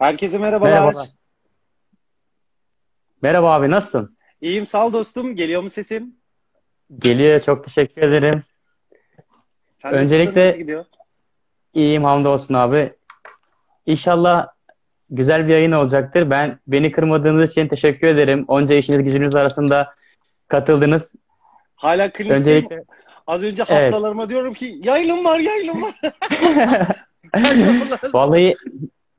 Herkese merhabalar. Merhabalar. Merhaba abi nasılsın? İyiyim sağ ol dostum. Geliyor mu sesim? Geliyor çok teşekkür ederim. Sen Öncelikle- nasıl gidiyor? İyiyim hamdolsun abi. İnşallah güzel bir yayın olacaktır. Ben beni kırmadığınız için teşekkür ederim. Onca işiniz gücünüz arasında katıldınız. Hala klinikteyim. Öncelikle Az önce Evet. hastalarıma diyorum ki yaylım var yaylım var. Vallahi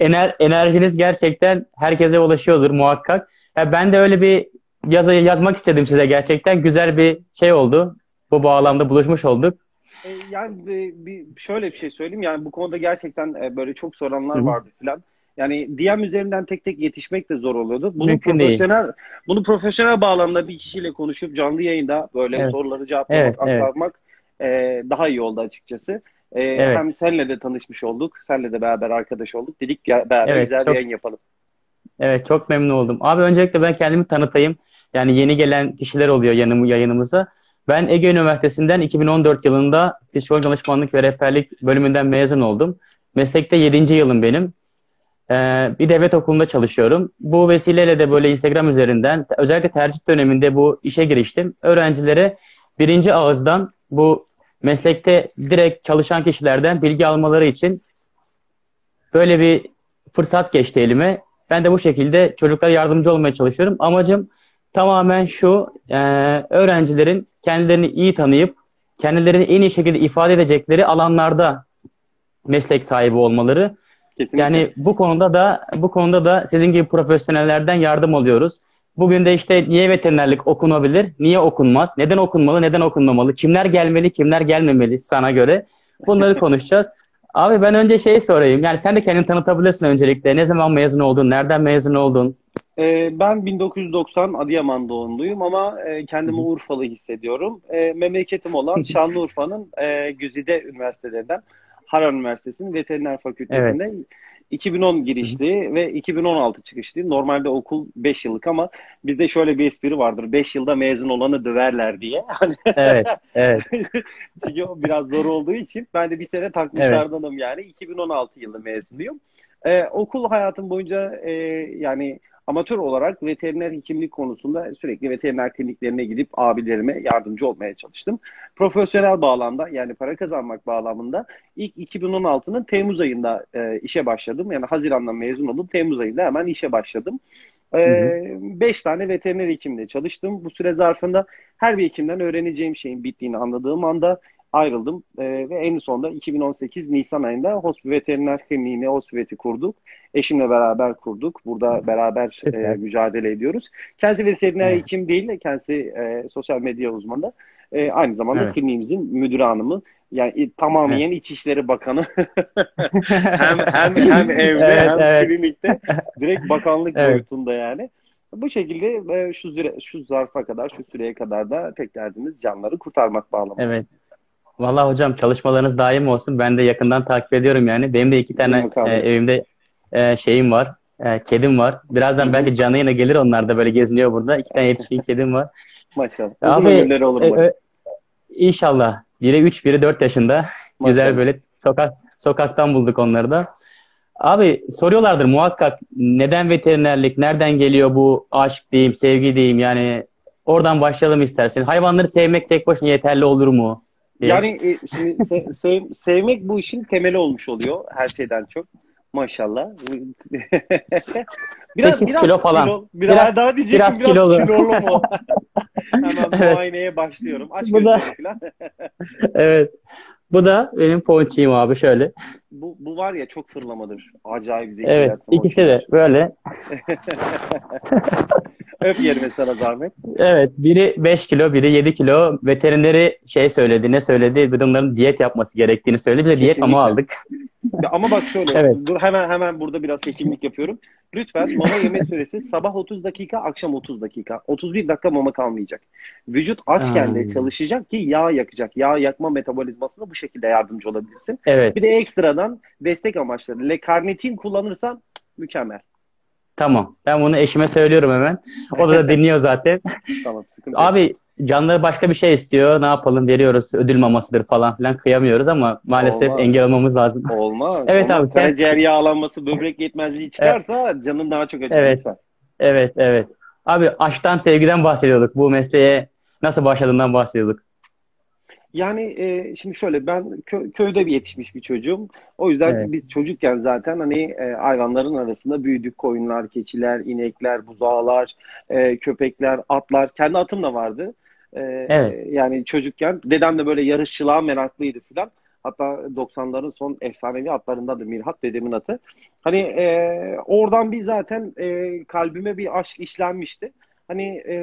ener, enerjiniz gerçekten herkese ulaşıyordur muhakkak. Ya ben de öyle bir yazı yazmak istedim size gerçekten. Güzel bir şey oldu. Bu bağlamda buluşmuş olduk. E, yani bir, bir- şöyle bir şey söyleyeyim. Yani bu konuda gerçekten e, böyle çok soranlar Hı hı. vardı filan. Yani DM üzerinden tek tek yetişmek de zor oluyordu. Bunu Mümkün değil. profesyonel bunu profesyonel bağlamda bir kişiyle konuşup canlı yayında böyle Evet. soruları cevaplamak, Evet, evet. aktarmak e, daha iyi oldu açıkçası. E, Evet. Hem senle de tanışmış olduk. Senle de beraber arkadaş olduk. Dedik ya beraber Evet, güzel bir çok- yayın yapalım. Evet çok memnun oldum. Abi öncelikle ben kendimi tanıtayım. Yani yeni gelen kişiler oluyor yanımı yayınımıza. Ben Ege Üniversitesi'nden 2014 yılında psikoloji danışmanlık ve rehberlik bölümünden mezun oldum. Meslekte 7. yılım benim. Ee, bir devlet okulunda çalışıyorum. Bu vesileyle de böyle Instagram üzerinden özellikle tercih döneminde bu işe giriştim. Öğrencilere birinci ağızdan bu meslekte direkt çalışan kişilerden bilgi almaları için böyle bir fırsat geçti elime. Ben de bu şekilde çocuklara yardımcı olmaya çalışıyorum. Amacım tamamen şu, e, öğrencilerin kendilerini iyi tanıyıp kendilerini en iyi şekilde ifade edecekleri alanlarda meslek sahibi olmaları. Kesinlikle. Yani bu konuda da bu konuda da sizin gibi profesyonellerden yardım alıyoruz. Bugün de işte niye veterinerlik okunabilir, niye okunmaz, neden okunmalı, neden okunmamalı, kimler gelmeli, kimler gelmemeli sana göre. Bunları konuşacağız. Abi ben önce şey sorayım. Yani sen de kendini tanıtabilirsin öncelikle. Ne zaman mezun oldun, nereden mezun oldun? Ee, ben 1990 Adıyaman doğumluyum ama e, kendimi Urfalı hissediyorum. E, memleketim olan Şanlıurfa'nın e, Güzide Üniversitelerinden Harran Üniversitesi'nin Veteriner Fakültesi'nde 2010 girişli ve 2016 çıkışlı. Normalde okul 5 yıllık ama bizde şöyle bir espri vardır. 5 yılda mezun olanı döverler diye. Hani Evet, evet. çünkü o biraz zor olduğu için ben de bir sene takmışlardanım yani. 2016 yılı mezunuyum. Ee, okul hayatım boyunca e, yani amatör olarak veteriner hekimlik konusunda sürekli veteriner kliniklerine gidip abilerime yardımcı olmaya çalıştım. Profesyonel bağlamda yani para kazanmak bağlamında ilk 2016'nın Temmuz ayında e, işe başladım. Yani Haziran'dan mezun oldum. Temmuz ayında hemen işe başladım. Hı Ee, beş tane veteriner hekimle çalıştım. Bu süre zarfında her bir hekimden öğreneceğim şeyin bittiğini anladığım anda ayrıldım. Ee, ve en sonunda 2018 Nisan ayında Hospi Veteriner Kliniğini Hospiveti kurduk. Eşimle beraber kurduk. Burada beraber e, mücadele ediyoruz. Kendisi veteriner Evet. hekim değil, kendisi e, sosyal medya uzmanı. E, aynı zamanda Evet. kliniğimizin müdürü hanımı. Yani tamamen İçişleri Bakanı. hem hem hem evde Evet, hem evet. klinikte direkt bakanlık Evet. boyutunda yani. Bu şekilde e, şu süre, şu zarfa kadar, şu süreye kadar da tek derdimiz canları kurtarmak bağlamında. Evet. Vallahi hocam çalışmalarınız daim olsun. Ben de yakından takip ediyorum yani. Benim de iki tane e, evimde e, şeyim var. E, kedim var. Birazdan belki canlı yayına gelir onlar da böyle geziniyor burada. İki tane yetişkin kedim var. Maşallah. Abi, Uzun ömürleri olur E, e, İnşallah. Biri 3, biri 4 yaşında. Güzel Maşallah. böyle sokak sokaktan bulduk onları da. Abi soruyorlardır muhakkak neden veterinerlik, nereden geliyor bu aşk diyeyim, sevgi diyeyim yani oradan başlayalım istersen. Hayvanları sevmek tek başına yeterli olur mu? Diye. Yani e, şimdi se- sev- sevmek bu işin temeli olmuş oluyor her şeyden çok. Maşallah. biraz Sekiz biraz kilo falan. kilo- biraz, Biraz- daha diyecektim biraz biraz, kilolu. kilolu mu? Hemen Evet. muayeneye başlıyorum. Aç Bu da- falan. Evet. Bu da benim ponçiğim abi şöyle. Bu, bu var ya çok fırlamadır. Acayip zekiler. Evet, ikisi de böyle. Öp yerime sana zahmet. Evet, biri 5 kilo, biri 7 kilo. Veterineri şey söyledi, ne söyledi? Bunların diyet yapması gerektiğini söyledi. Bir de diyet mama aldık. Ya Ama bak şöyle, Evet. dur hemen hemen burada biraz hekimlik yapıyorum. Lütfen mama yeme süresi sabah 30 dakika, akşam 30 dakika. 31 dakika mama kalmayacak. Vücut açken de çalışacak ki yağ yakacak. Yağ yakma metabolizmasına bu şekilde yardımcı olabilirsin. Evet, Bir de ekstradan destek amaçlı L-karnitin kullanırsan mükemmel. tamam. Ben bunu eşime söylüyorum hemen. O da dinliyor zaten. Tamam. Abi canları başka bir şey istiyor. Ne yapalım veriyoruz ödül mamasıdır falan filan kıyamıyoruz ama maalesef Olmaz. engel olmamız lazım. Olmaz. Evet Olmaz. abi, Karaciğer yağlanması, böbrek yetmezliği çıkarsa canın daha çok acır Evet. lütfen. Evet evet. Abi aşktan sevgiden bahsediyorduk. Bu mesleğe nasıl başladığından bahsediyorduk. Yani e, şimdi şöyle ben kö- köyde bir yetişmiş bir çocuğum. O yüzden Evet. biz çocukken zaten hani e, hayvanların arasında büyüdük. Koyunlar, keçiler, inekler, buzağlar, e, köpekler, atlar. Kendi atım da vardı. E, Evet. Yani çocukken dedem de böyle yarışçılığa meraklıydı filan. Hatta 90'ların son efsanevi atlarındadır Mirhat dedemin atı. Hani e, oradan bir zaten e, kalbime bir aşk işlenmişti. Hani e,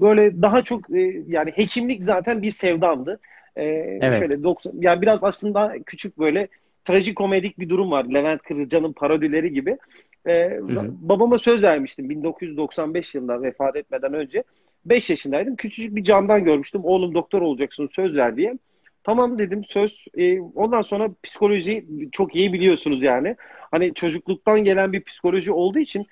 böyle daha çok e, yani hekimlik zaten bir sevdamdı. E, Evet. Şöyle 90 yani biraz aslında küçük böyle trajikomedik bir durum var. Levent Kırca'nın parodileri gibi. E, hı. babama söz vermiştim 1995 yılında vefat etmeden önce. 5 yaşındaydım. Küçücük bir camdan görmüştüm. Oğlum doktor olacaksın söz ver diye. Tamam dedim söz. E, ondan sonra psikoloji çok iyi biliyorsunuz yani. Hani çocukluktan gelen bir psikoloji olduğu için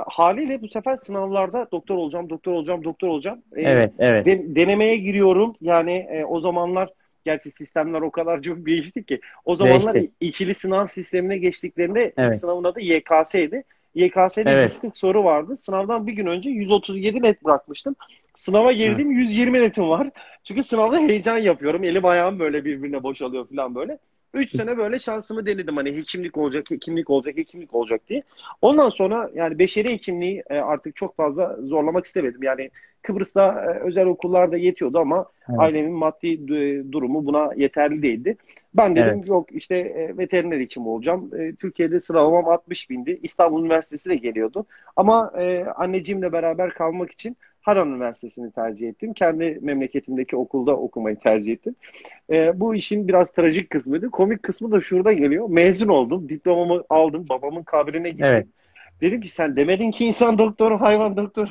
haliyle bu sefer sınavlarda doktor olacağım, doktor olacağım, doktor olacağım. E, Evet evet. de- denemeye giriyorum. Yani e, o zamanlar gerçi sistemler o kadar çok değişti ki. O zamanlar Değişti. ikili sınav sistemine geçtiklerinde Evet. sınavın adı YKS'ydi. YKS'de Evet. 140 soru vardı. Sınavdan bir gün önce 137 net bırakmıştım. Sınava girdim 120 netim var. Çünkü sınavda heyecan yapıyorum. Elim ayağım böyle birbirine boşalıyor falan böyle. 3 sene böyle şansımı denedim hani hekimlik olacak, hekimlik olacak, hekimlik olacak diye. Ondan sonra yani beşeri hekimliği e, artık çok fazla zorlamak istemedim. Yani Kıbrıs'ta e, özel okullarda yetiyordu ama Evet. ailemin maddi e, durumu buna yeterli değildi. Ben dedim Evet. yok işte veteriner hekim olacağım. Türkiye'de sıralamam 60 bindi. İstanbul Üniversitesi de geliyordu. Ama anneciğimle beraber kalmak için Harran Üniversitesi'ni tercih ettim. Kendi memleketimdeki okulda okumayı tercih ettim. E, bu işin biraz trajik kısmıydı. Komik kısmı da şurada geliyor. Mezun oldum. Diplomamı aldım. Babamın kabrine gittim. Evet. Dedim ki sen demedin ki insan doktoru, hayvan doktoru.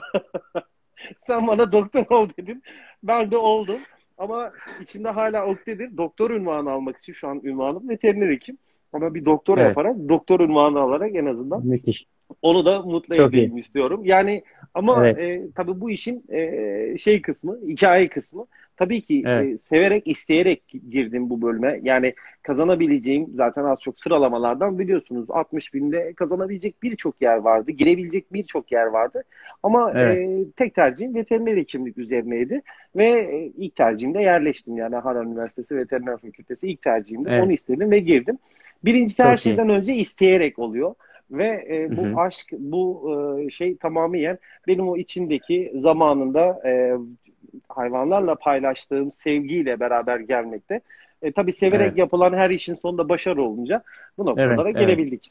sen bana doktor ol dedin. Ben de oldum. Ama içinde hala oktedir. Doktor unvanı almak için şu an unvanım veteriner hekim. Ama bir doktor Evet. yaparak, doktor unvanı alarak en azından Müthiş. Onu da mutlu Çok edeyim istiyorum. Yani ama Evet. e, tabii bu işin e, şey kısmı, hikaye kısmı. Tabii ki Evet. e, severek, isteyerek girdim bu bölüme. Yani kazanabileceğim zaten az çok sıralamalardan biliyorsunuz 60 binde kazanabilecek birçok yer vardı. Girebilecek birçok yer vardı. Ama Evet. e, tek tercihim veteriner hekimlik üzerineydi. Ve e, ilk tercihimde yerleştim. Yani Harran Üniversitesi Veteriner Fakültesi ilk tercihimde. Evet. Onu istedim ve girdim. Birincisi her Çok iyi. şeyden önce isteyerek oluyor. Ve e, bu Hı hı. aşk, bu e, şey tamamen benim o içindeki zamanında e, hayvanlarla paylaştığım sevgiyle beraber gelmekte. E, tabii severek Evet. yapılan her işin sonunda başarı olunca bu noktalara Evet, gelebildik.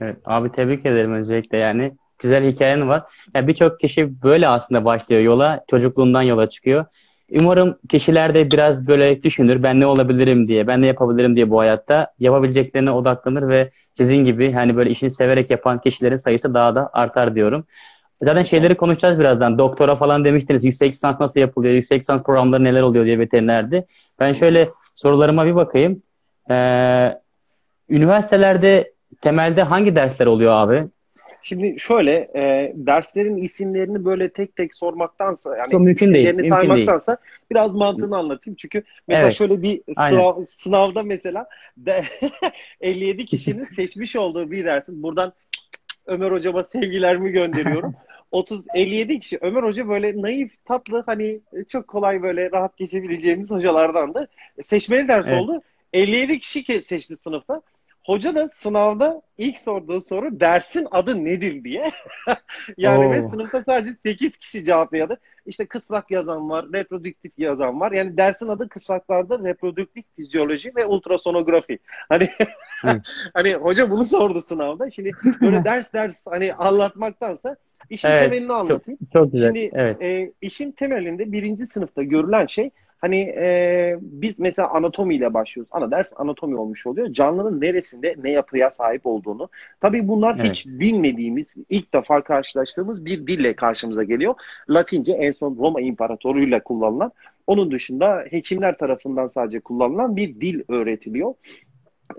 Evet. Abi tebrik ederim öncelikle yani. Güzel hikayen var. Ya birçok kişi böyle aslında başlıyor yola. Çocukluğundan yola çıkıyor. Umarım kişiler de biraz böyle düşünür. Ben ne olabilirim diye, ben ne yapabilirim diye bu hayatta yapabileceklerine odaklanır ve sizin gibi hani böyle işini severek yapan kişilerin sayısı daha da artar diyorum. Zaten şeyleri konuşacağız birazdan. Doktora falan demiştiniz. Yüksek lisans nasıl yapılıyor? Yüksek lisans programları neler oluyor diye veterinerde. Ben şöyle sorularıma bir bakayım. Ee, üniversitelerde temelde hangi dersler oluyor abi? Şimdi şöyle e, derslerin isimlerini böyle tek tek sormaktansa yani Çok mümkün değil, isimlerini mümkün saymaktansa biraz mantığını anlatayım. Çünkü mesela Evet, şöyle bir aynen. sınav, sınavda mesela de, 57 kişinin seçmiş olduğu bir dersin buradan Ömer hocama sevgilerimi gönderiyorum. 30 57 kişi Ömer Hoca böyle naif, tatlı hani çok kolay böyle rahat geçebileceğimiz hocalardandı. Seçmeli ders Evet. oldu. 57 kişi seçti sınıfta. Hoca da sınavda ilk sorduğu soru dersin adı nedir diye. yani ve Oo. sınıfta sadece 8 kişi cevapladı. İşte kısrak yazan var, reprodüktif yazan var. Yani dersin adı kısraklarda reprodüktif fizyoloji ve ultrasonografi. Hani hani hoca bunu sordu sınavda. Şimdi böyle ders ders hani anlatmaktansa işin Evet, temelini anlatayım. Çok güzel. Şimdi Evet. e, işin temelinde birinci sınıfta görülen şey hani e, biz mesela anatomiyle başlıyoruz. Ana ders anatomi olmuş oluyor. Canlının neresinde ne yapıya sahip olduğunu. Tabii bunlar Evet. hiç bilmediğimiz, ilk defa karşılaştığımız bir dille karşımıza geliyor. Latince en son Roma İmparatorluğu'yla kullanılan. Onun dışında hekimler tarafından sadece kullanılan bir dil öğretiliyor.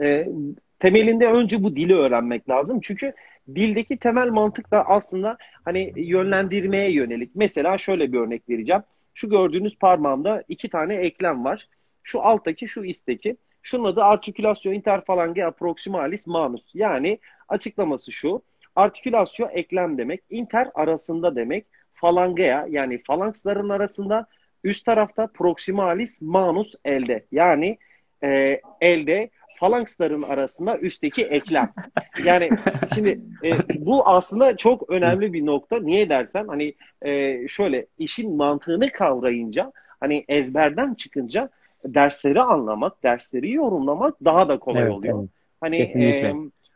E, temelinde önce bu dili öğrenmek lazım. Çünkü dildeki temel mantık da aslında hani yönlendirmeye yönelik. Mesela şöyle bir örnek vereceğim. Şu gördüğünüz parmağımda iki tane eklem var. Şu alttaki, şu istteki. Şunun adı artikülasyon interfalange approximalis manus. Yani açıklaması şu. Artikülasyon eklem demek. Inter arasında demek. Falangea yani falanksların arasında. Üst tarafta proximalis manus elde. Yani e, elde falanksların arasında üstteki eklem. Yani şimdi e, bu aslında çok önemli bir nokta. Niye dersen hani e, şöyle işin mantığını kavrayınca hani ezberden çıkınca dersleri anlamak, dersleri yorumlamak daha da kolay evet, oluyor. Evet. Hani e,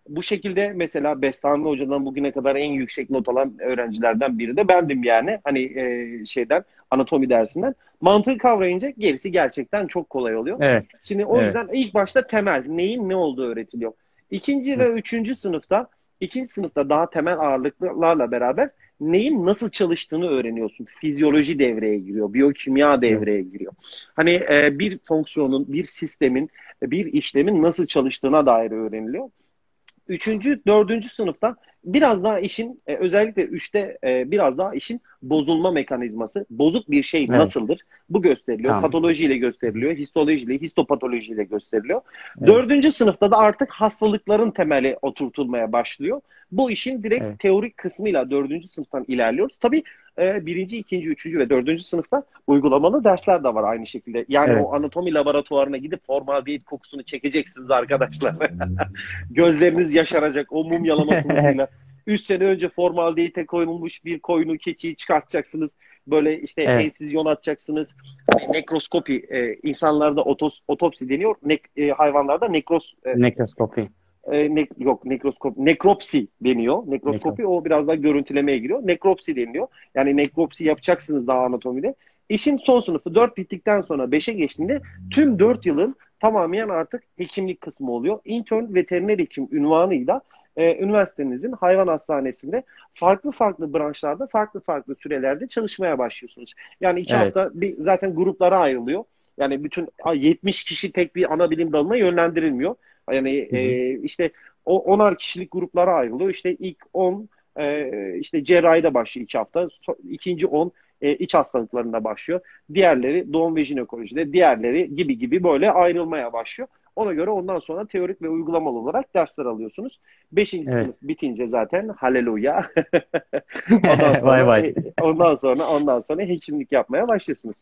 bu şekilde mesela Bestami Hoca'dan bugüne kadar en yüksek not alan öğrencilerden biri de bendim yani. Hani e, şeyden anatomi dersinden. Mantığı kavrayınca gerisi gerçekten çok kolay oluyor. Evet. Şimdi o evet. yüzden ilk başta temel neyin ne olduğu öğretiliyor. İkinci ve üçüncü sınıfta ikinci sınıfta daha temel ağırlıklarla beraber neyin nasıl çalıştığını öğreniyorsun. Fizyoloji devreye giriyor, biyokimya devreye giriyor. Hani e, bir fonksiyonun, bir sistemin, bir işlemin nasıl çalıştığına dair öğreniliyor. Üçüncü, dördüncü sınıfta biraz daha işin e, özellikle üçte e, biraz daha işin bozulma mekanizması. Bozuk bir şey evet. nasıldır? Bu gösteriliyor. Tamam. Patolojiyle gösteriliyor. Histolojiyle, histopatolojiyle gösteriliyor. Evet. Dördüncü sınıfta da artık hastalıkların temeli oturtulmaya başlıyor. Bu işin direkt evet. teorik kısmıyla dördüncü sınıftan ilerliyoruz. Tabii e, birinci, ikinci, üçüncü ve dördüncü sınıfta uygulamalı dersler de var aynı şekilde. Yani evet. o anatomi laboratuvarına gidip formaldehit kokusunu çekeceksiniz arkadaşlar. Gözleriniz yaşaracak o mum yalamasıyla. Üç sene önce formaldehite koyulmuş bir koyunu, keçiyi çıkartacaksınız. Böyle işte evet. ensizyon atacaksınız. Hani nekroskopi, e, insanlarda otos, otopsi deniyor. Nek, e, hayvanlarda nekros... E, Nekroskopi e, ne, yok nekroskop nekropsi deniyor. Nekroskopi Nekro. o biraz daha görüntülemeye giriyor. Nekropsi deniliyor. Yani nekropsi yapacaksınız daha anatomide. İşin son sınıfı 4 bittikten sonra 5'e geçtiğinde tüm 4 yılın tamamen artık hekimlik kısmı oluyor. Intern veteriner hekim ünvanıyla e, üniversitenizin hayvan hastanesinde farklı farklı branşlarda farklı farklı sürelerde çalışmaya başlıyorsunuz. Yani iki evet. hafta bir, zaten gruplara ayrılıyor. Yani bütün 70 kişi tek bir ana bilim dalına yönlendirilmiyor. Yani hı hı. E, işte o onar kişilik gruplara ayrılıyor. İşte ilk 10 e, işte cerrahide başlıyor iki hafta. So, ikinci 10 e, iç hastalıklarında başlıyor. Diğerleri doğum ve jinekolojide, diğerleri gibi gibi böyle ayrılmaya başlıyor. Ona göre ondan sonra teorik ve uygulamalı olarak dersler alıyorsunuz. Beşinci evet. sınıf bitince zaten haleluya. ondan sonra, vay vay. ondan sonra ondan sonra hekimlik yapmaya başlıyorsunuz.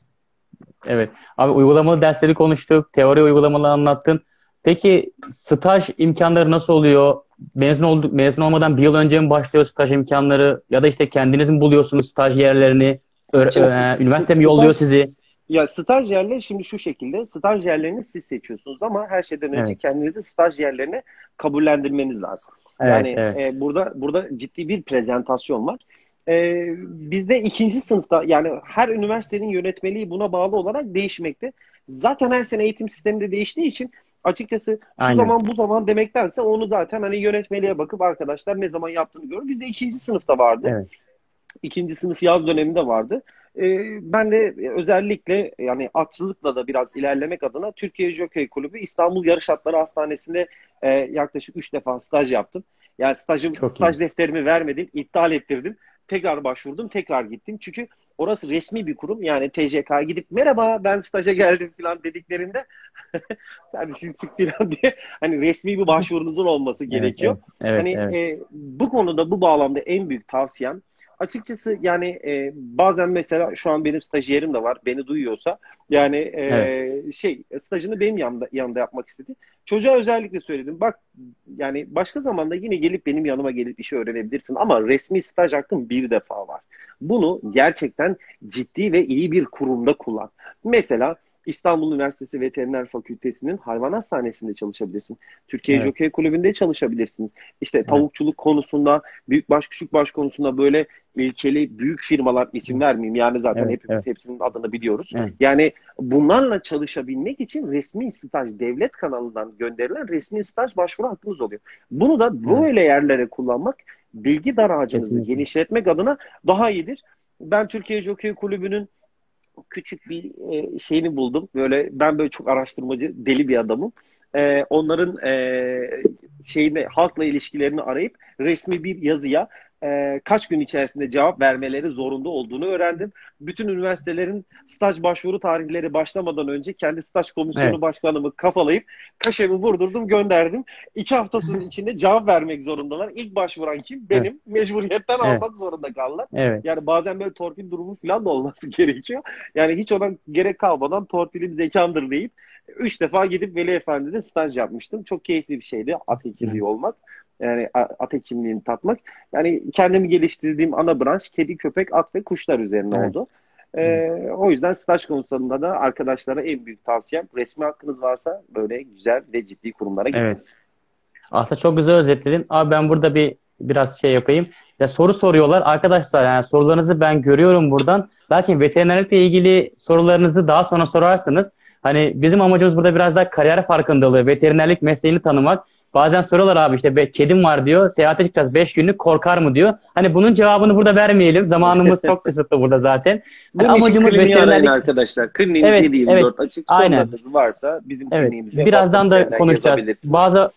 Evet. Abi uygulamalı dersleri konuştuk. Teori uygulamalı anlattın. Peki staj imkanları nasıl oluyor? Mezun olduk, mezun olmadan bir yıl önce mi başlıyor staj imkanları ya da işte kendiniz mi buluyorsunuz staj yerlerini? Şimdi, e, üniversite mi yolluyor sizi? Ya staj yerleri şimdi şu şekilde staj yerlerini siz seçiyorsunuz ama her şeyden önce evet. kendinizi staj yerlerine kabullendirmeniz lazım. Evet, yani evet. E, burada burada ciddi bir prezentasyon var. E, bizde ikinci sınıfta yani her üniversitenin yönetmeliği buna bağlı olarak değişmekte. Zaten her sene eğitim sisteminde değiştiği için açıkçası şu Aynen. zaman bu zaman demektense onu zaten hani yönetmeliğe bakıp arkadaşlar ne zaman yaptığını görür. Bizde ikinci sınıfta vardı. Evet. İkinci sınıf yaz döneminde vardı. Ee, ben de özellikle yani atçılıkla da biraz ilerlemek adına Türkiye Jockey Kulübü İstanbul Yarış Atları Hastanesi'nde e, yaklaşık 3 defa staj yaptım. Yani stajım, Çok staj iyi. defterimi vermedim, iptal ettirdim. Tekrar başvurdum, tekrar gittim. Çünkü orası resmi bir kurum. Yani TCK gidip merhaba ben staja geldim falan dediklerinde yani çık falan diye hani resmi bir başvurunuzun olması gerekiyor. Evet, evet, hani evet. E, bu konuda bu bağlamda en büyük tavsiyem açıkçası yani e, bazen mesela şu an benim stajyerim de var. Beni duyuyorsa yani e, evet. şey stajını benim yanımda, yanımda yapmak istedi. Çocuğa özellikle söyledim. Bak yani başka zamanda yine gelip benim yanıma gelip işi öğrenebilirsin ama resmi staj hakkın bir defa var. Bunu gerçekten ciddi ve iyi bir kurumda kullan. Mesela İstanbul Üniversitesi Veteriner Fakültesi'nin hayvan hastanesinde çalışabilirsin. Türkiye evet. Jockey Kulübü'nde çalışabilirsiniz. İşte evet. tavukçuluk konusunda, büyük baş küçük baş konusunda böyle ilkeli büyük firmalar isim vermeyeyim. Yani zaten evet, hepimiz evet. hepsinin adını biliyoruz. Evet. Yani bunlarla çalışabilmek için resmi staj devlet kanalından gönderilen resmi staj başvuru hakkınız oluyor. Bunu da böyle evet. yerlere kullanmak bilgi daracınızı Kesinlikle. genişletmek adına daha iyidir. Ben Türkiye Jockey Kulübü'nün küçük bir e, şeyini buldum. Böyle ben böyle çok araştırmacı, deli bir adamım. e, onların e, şeyini halkla ilişkilerini arayıp resmi bir yazıya e, kaç gün içerisinde cevap vermeleri zorunda olduğunu öğrendim. Bütün üniversitelerin staj başvuru tarihleri başlamadan önce kendi staj komisyonu evet. başkanımı kafalayıp kaşemi vurdurdum gönderdim. İki haftasının içinde cevap vermek zorundalar. İlk başvuran kim? Benim. Evet. Mecburiyetten evet. almak zorunda kaldılar. Evet. Yani bazen böyle torpil durumu falan da olması gerekiyor. Yani hiç ona gerek kalmadan torpilim zekandır deyip üç defa gidip Veli Efendi'de staj yapmıştım. Çok keyifli bir şeydi at hekimliği olmak. Yani at hekimliğini tatmak. Yani kendimi geliştirdiğim ana branş kedi, köpek, at ve kuşlar üzerine evet. oldu. Ee, o yüzden staj konusunda da arkadaşlara en büyük tavsiyem resmi hakkınız varsa böyle güzel ve ciddi kurumlara gidin. Evet. Aslında çok güzel özetledin. Abi ben burada bir biraz şey yapayım. Ya soru soruyorlar. Arkadaşlar yani sorularınızı ben görüyorum buradan. Lakin veterinerlikle ilgili sorularınızı daha sonra sorarsanız hani bizim amacımız burada biraz daha kariyer farkındalığı, veterinerlik mesleğini tanımak. Bazen soruyorlar abi işte be, kedim var diyor. Seyahate çıkacağız 5 günlük korkar mı diyor. Hani bunun cevabını burada vermeyelim. Zamanımız çok kısıtlı burada zaten. Hani amacımız veterinerlik arkadaşlar. Kliniğimiz evet, 7 evet, açık. Aynen. Sorularınız varsa bizim evet. kliniğimize Birazdan da konuşacağız. Bazı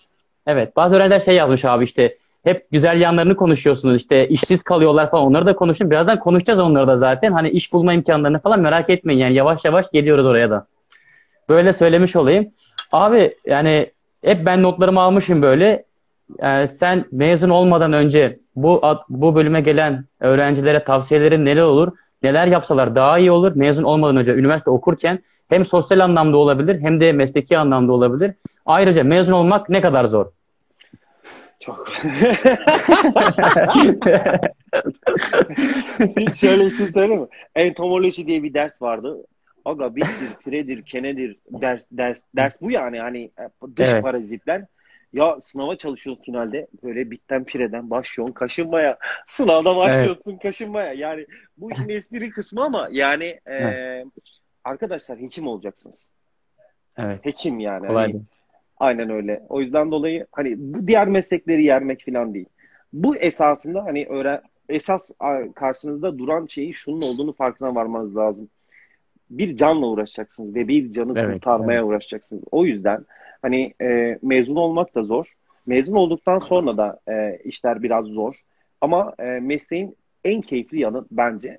evet bazı öğrenciler şey yazmış abi işte hep güzel yanlarını konuşuyorsunuz işte işsiz kalıyorlar falan onları da konuşun. Birazdan konuşacağız onları da zaten. Hani iş bulma imkanlarını falan merak etmeyin yani yavaş yavaş geliyoruz oraya da. Böyle söylemiş olayım. Abi yani hep ben notlarımı almışım böyle. Yani sen mezun olmadan önce bu bu bölüme gelen öğrencilere tavsiyelerin neler olur? Neler yapsalar daha iyi olur? Mezun olmadan önce üniversite okurken hem sosyal anlamda olabilir hem de mesleki anlamda olabilir. Ayrıca mezun olmak ne kadar zor? Çok. Şöyle bir şey söyleyeyim mi? Entomoloji diye bir ders vardı. Aga bittir, piredir, kenedir ders ders ders bu yani hani e, dış evet. parazitler. Ya sınava çalışıyorsun finalde böyle bitten pireden başlıyorsun kaşınmaya. Sınavda başlıyorsun evet. kaşınmaya. Yani bu işin espri kısmı ama yani e, arkadaşlar hekim olacaksınız. Evet. Hekim yani. Kolay hani, aynen öyle. O yüzden dolayı hani bu diğer meslekleri yermek falan değil. Bu esasında hani öğren esas karşınızda duran şeyi şunun olduğunu farkına varmanız lazım bir canla uğraşacaksınız ve bir canı evet, kurtarmaya evet. uğraşacaksınız. O yüzden hani e, mezun olmak da zor. Mezun olduktan sonra da e, işler biraz zor. Ama e, mesleğin en keyifli yanı bence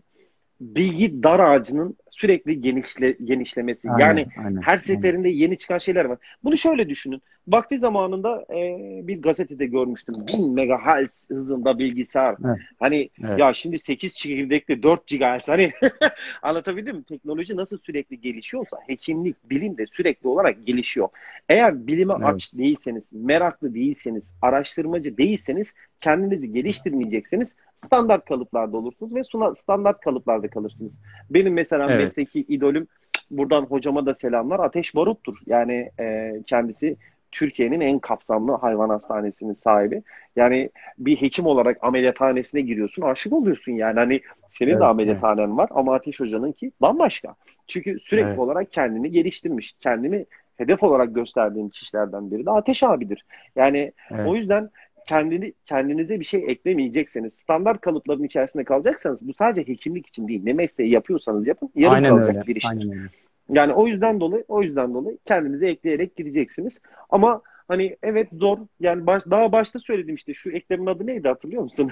bilgi dar ağacının sürekli genişle, genişlemesi. Aynen, yani aynen, her seferinde aynen. yeni çıkan şeyler var. Bunu şöyle düşünün. Vakti zamanında e, bir gazetede görmüştüm. 1000 megahertz hızında bilgisayar. Evet. Hani evet. ya şimdi 8 çekirdekli 4 GHz. Hani anlatabildim mi? Teknoloji nasıl sürekli gelişiyorsa hekimlik, bilim de sürekli olarak gelişiyor. Eğer bilime evet. aç değilseniz, meraklı değilseniz, araştırmacı değilseniz kendinizi geliştirmeyecekseniz standart kalıplarda olursunuz ve standart kalıplarda kalırsınız. Benim mesela evet. mesleki idolüm buradan hocama da selamlar. Ateş Barut'tur. Yani e, kendisi Türkiye'nin en kapsamlı hayvan hastanesinin sahibi. Yani bir hekim olarak ameliyathanesine giriyorsun, aşık oluyorsun yani. Hani senin evet, de ameliyathanen evet. var ama Ateş Hoca'nın ki bambaşka. Çünkü sürekli evet. olarak kendini geliştirmiş. Kendimi hedef olarak gösterdiğim kişilerden biri de Ateş abidir. Yani evet. o yüzden kendini kendinize bir şey eklemeyecekseniz, standart kalıpların içerisinde kalacaksanız bu sadece hekimlik için değil. Ne mesleği yapıyorsanız yapın, yarım Aynen kalacak öyle. bir iştir. Aynen öyle. Yani o yüzden dolayı o yüzden dolayı kendinize ekleyerek gideceksiniz. Ama hani evet zor. Yani baş, daha başta söyledim işte şu eklemin adı neydi hatırlıyor musun?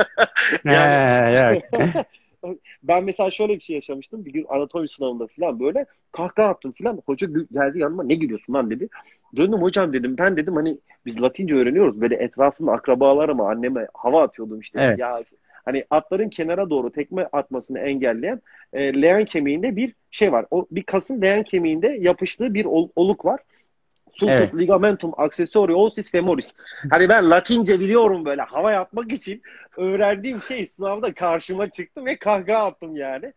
yani, ben mesela şöyle bir şey yaşamıştım. Bir gün anatomi sınavında falan böyle kahkaha attım falan. Hoca geldi yanıma ne gülüyorsun lan dedi. Döndüm hocam dedim. Ben dedim hani biz Latince öğreniyoruz. Böyle etrafımda akrabalarıma anneme hava atıyordum işte. Evet. Ya hani atların kenara doğru tekme atmasını engelleyen e, leğen kemiğinde bir şey var. O bir kasın leğen kemiğinde yapıştığı bir ol, oluk var. Sulcus evet. ligamentum accessoriosis femoris. Hani ben Latince biliyorum böyle hava yapmak için öğrendiğim şey sınavda karşıma çıktı ve kahkaha attım yani.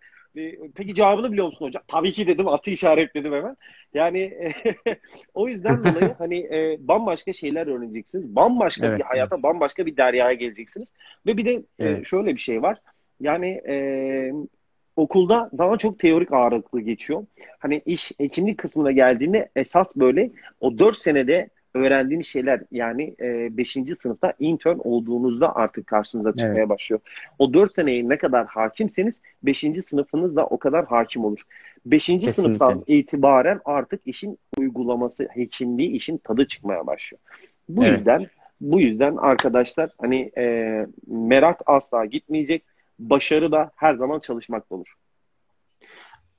Peki cevabını biliyor musun hocam? Tabii ki dedim, atı işaretledim hemen. Yani o yüzden dolayı hani e, bambaşka şeyler öğreneceksiniz. Bambaşka evet, bir hayata, bambaşka bir deryaya geleceksiniz. Ve bir de e, evet. e, şöyle bir şey var. Yani e, okulda daha çok teorik ağırlıklı geçiyor. Hani iş hekimlik kısmına geldiğinde esas böyle o 4 senede öğrendiğiniz şeyler yani 5. E, sınıfta intern olduğunuzda artık karşınıza çıkmaya evet. başlıyor. O 4 seneye ne kadar hakimseniz 5. sınıfınız da o kadar hakim olur. 5. sınıftan itibaren artık işin uygulaması, hekimliği işin tadı çıkmaya başlıyor. Bu evet. yüzden bu yüzden arkadaşlar hani e, merak asla gitmeyecek. Başarı da her zaman çalışmakta olur.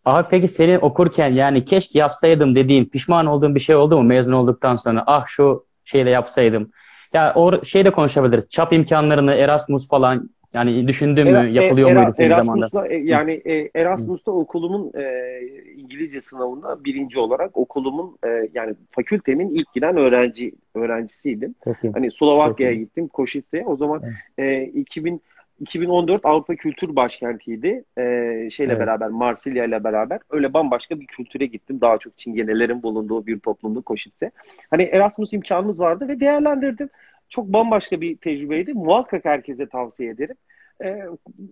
Abi peki senin okurken yani keşke yapsaydım dediğin pişman olduğun bir şey oldu mu mezun olduktan sonra? Ah şu şeyle yapsaydım. Ya o şeyde konuşabiliriz. Çap imkanlarını Erasmus falan yani düşündün mü? Yapılıyor e, muydu Erasmus'ta e, yani e, Erasmus'ta okulumun e, İngilizce sınavında birinci olarak okulumun e, yani fakültemin ilk giden öğrenci öğrencisiydim. Peki. Hani Slovakya'ya gittim, Koşitse'ye. O zaman e, 2000 2014 Avrupa Kültür Başkenti'ydi. Ee, şeyle evet. beraber, Marsilya ile beraber. Öyle bambaşka bir kültüre gittim. Daha çok çingenelerin bulunduğu bir toplumdu Koşitse. Hani Erasmus imkanımız vardı ve değerlendirdim. Çok bambaşka bir tecrübeydi. Muhakkak herkese tavsiye ederim. Ee,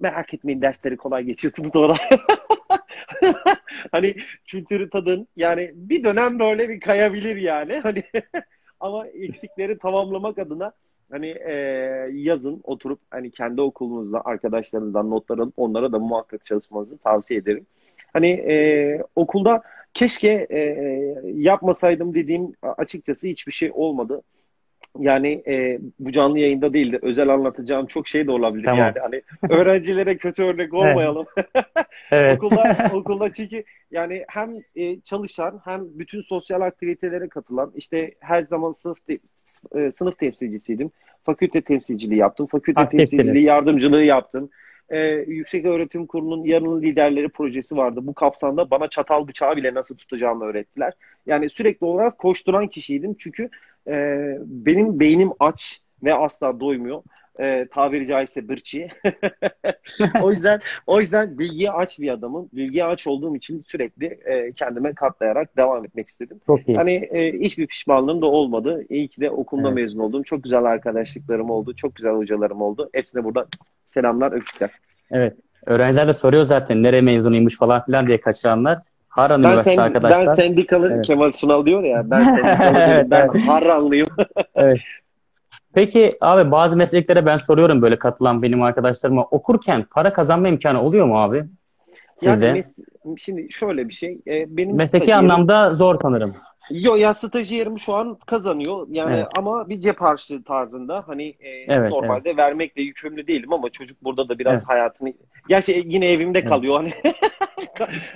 merak etmeyin dersleri kolay geçiyorsunuz orada. hani kültürü tadın. Yani bir dönem böyle bir kayabilir yani. Hani ama eksikleri tamamlamak adına hani e, yazın oturup hani kendi okulunuzda arkadaşlarınızdan notlar alıp onlara da muhakkak çalışmanızı tavsiye ederim. Hani e, okulda keşke e, yapmasaydım dediğim açıkçası hiçbir şey olmadı. Yani e, bu canlı yayında değil de özel anlatacağım çok şey de olabilir tamam. yani. Hani öğrencilere kötü örnek olmayalım. evet. okulda okulda çünkü yani hem e, çalışan hem bütün sosyal aktivitelere katılan işte her zaman sınıf te, e, sınıf temsilcisiydim. Fakülte temsilciliği yaptım. Fakülte ah, temsilciliği yardımcılığı yaptım. E, Yüksek Öğretim Kurulu'nun yarının liderleri projesi vardı. Bu kapsamda bana çatal bıçağı bile nasıl tutacağımı öğrettiler. Yani sürekli olarak koşturan kişiydim. Çünkü e, benim beynim aç ve asla doymuyor e, tabiri caizse bırçı. o yüzden o yüzden bilgiye aç bir adamım. Bilgiye aç olduğum için sürekli e, kendime katlayarak devam etmek istedim. Çok iyi. Hani e, hiçbir pişmanlığım da olmadı. İyi ki de okulda evet. mezun oldum. Çok güzel arkadaşlıklarım oldu. Çok güzel hocalarım oldu. Hepsine burada selamlar, öpücükler. Evet. Öğrenciler de soruyor zaten nereye mezunuymuş falan filan diye kaçıranlar. Harran ben Üniversitesi sen, arkadaşlar. Ben sendikalı evet. Kemal Sunal diyor ya. Ben sendikalı evet, ben evet. Harranlıyım. evet. Peki abi bazı mesleklere ben soruyorum böyle katılan benim arkadaşlarıma. Okurken para kazanma imkanı oluyor mu abi? Sizde? Yani mes- şimdi şöyle bir şey. E, benim Mesleki stajyerim... anlamda zor sanırım. Yo ya stajyerim şu an kazanıyor. Yani evet. ama bir cep harçlığı tarzında hani e, evet, normalde evet. vermekle yükümlü değilim ama çocuk burada da biraz evet. hayatını gerçi yine evimde evet. kalıyor hani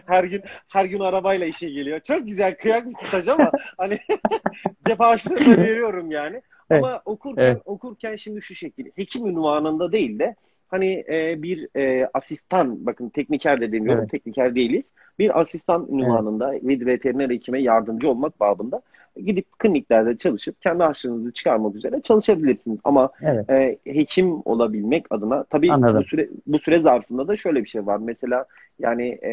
her gün her gün arabayla işe geliyor. Çok güzel kıyak bir staj ama hani cep harçlığı da veriyorum yani. Evet. Ama okurken evet. okurken şimdi şu şekilde hekim ünvanında değil de hani e, bir e, asistan bakın tekniker de demiyorum evet. tekniker değiliz. Bir asistan ünvanında evet. bir veteriner hekime yardımcı olmak babında gidip kliniklerde çalışıp kendi harçlığınızı çıkarmak üzere çalışabilirsiniz. Ama evet. e, hekim olabilmek adına tabii Anladım. bu süre bu süre zarfında da şöyle bir şey var. Mesela yani e,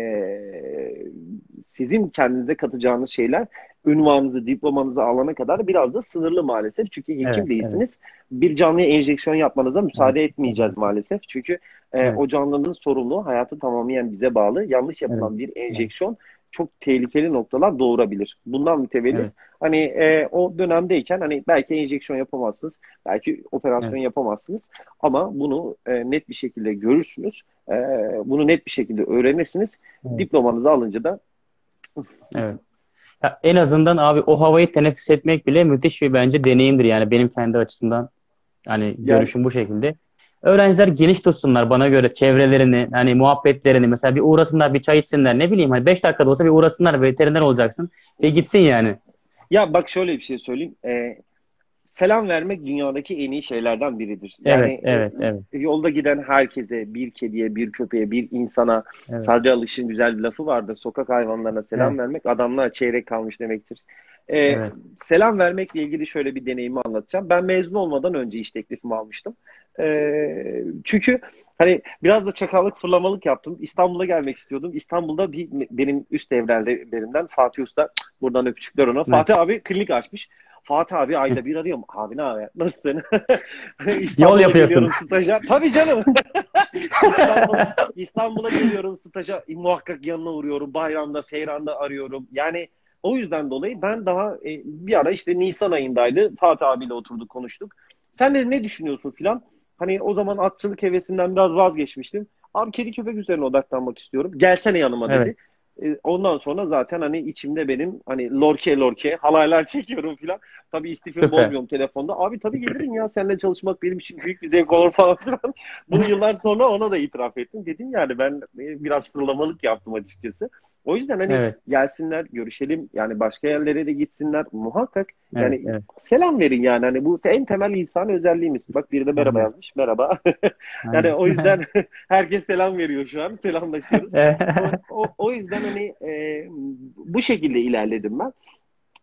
sizin kendinize katacağınız şeyler ünvanınızı, diplomanızı alana kadar biraz da sınırlı maalesef. Çünkü hekim evet, değilsiniz. Evet. Bir canlıya enjeksiyon yapmanıza müsaade evet. etmeyeceğiz maalesef. Çünkü e, evet. o canlının sorumluluğu hayatı tamamen bize bağlı. Yanlış yapılan evet. bir enjeksiyon çok tehlikeli noktalar doğurabilir. Bundan mütevellit evet. hani e, o dönemdeyken hani belki enjeksiyon yapamazsınız, belki operasyon evet. yapamazsınız ama bunu e, net bir şekilde görürsünüz. E, bunu net bir şekilde öğrenirsiniz. Evet. Diplomanızı alınca da Evet. Ya en azından abi o havayı teneffüs etmek bile müthiş bir bence deneyimdir yani benim kendi açımdan. Yani, yani görüşüm bu şekilde. Öğrenciler geniş tutsunlar bana göre çevrelerini, hani muhabbetlerini mesela bir uğrasınlar bir çay içsinler ne bileyim hani 5 dakikada olsa bir uğrasınlar veteriner olacaksın ve gitsin yani. Ya bak şöyle bir şey söyleyeyim. Ee, selam vermek dünyadaki en iyi şeylerden biridir. Yani evet, evet, evet. Yolda giden herkese, bir kediye, bir köpeğe, bir insana evet. Sadri Alış'ın güzel bir lafı vardı. Sokak hayvanlarına selam evet. vermek adamlığa çeyrek kalmış demektir. Ee, evet. Selam vermekle ilgili şöyle bir deneyimi anlatacağım. Ben mezun olmadan önce iş teklifimi almıştım. Ee, çünkü hani biraz da çakallık fırlamalık yaptım. İstanbul'a gelmek istiyordum. İstanbul'da bir benim üst evrenlerimden Fatih Usta buradan öpücükler ona. Evet. Fatih abi klinik açmış. Fatih abi ayda bir arıyorum. Abi ne abi? Nasılsın? Yol yapıyorsun. Staja. Tabii canım. İstanbul'a İstanbul'a geliyorum staja. Muhakkak yanına uğruyorum. Bayramda, seyranda arıyorum. Yani O yüzden dolayı ben daha e, bir ara işte Nisan ayındaydı. Fatih abiyle oturduk konuştuk. Sen de ne düşünüyorsun filan? Hani o zaman atçılık hevesinden biraz vazgeçmiştim. Abi kedi köpek üzerine odaklanmak istiyorum. Gelsene yanıma dedi. Evet. E, ondan sonra zaten hani içimde benim hani lorke lorke halaylar çekiyorum filan. Tabii istifim olmuyorum telefonda. Abi tabii gelirim ya seninle çalışmak benim için büyük bir zevk olur falan filan. Bunu yıllar sonra ona da itiraf ettim. Dedim yani ben e, biraz fırlamalık yaptım açıkçası. O yüzden hani evet. gelsinler, görüşelim. Yani başka yerlere de gitsinler muhakkak. Yani evet, evet. selam verin yani. Hani bu en temel insan özelliğimiz. Bak biri de merhaba yazmış. Merhaba. yani o yüzden herkes selam veriyor şu an. Selamlaşıyoruz. o, o, o yüzden hani e, bu şekilde ilerledim ben.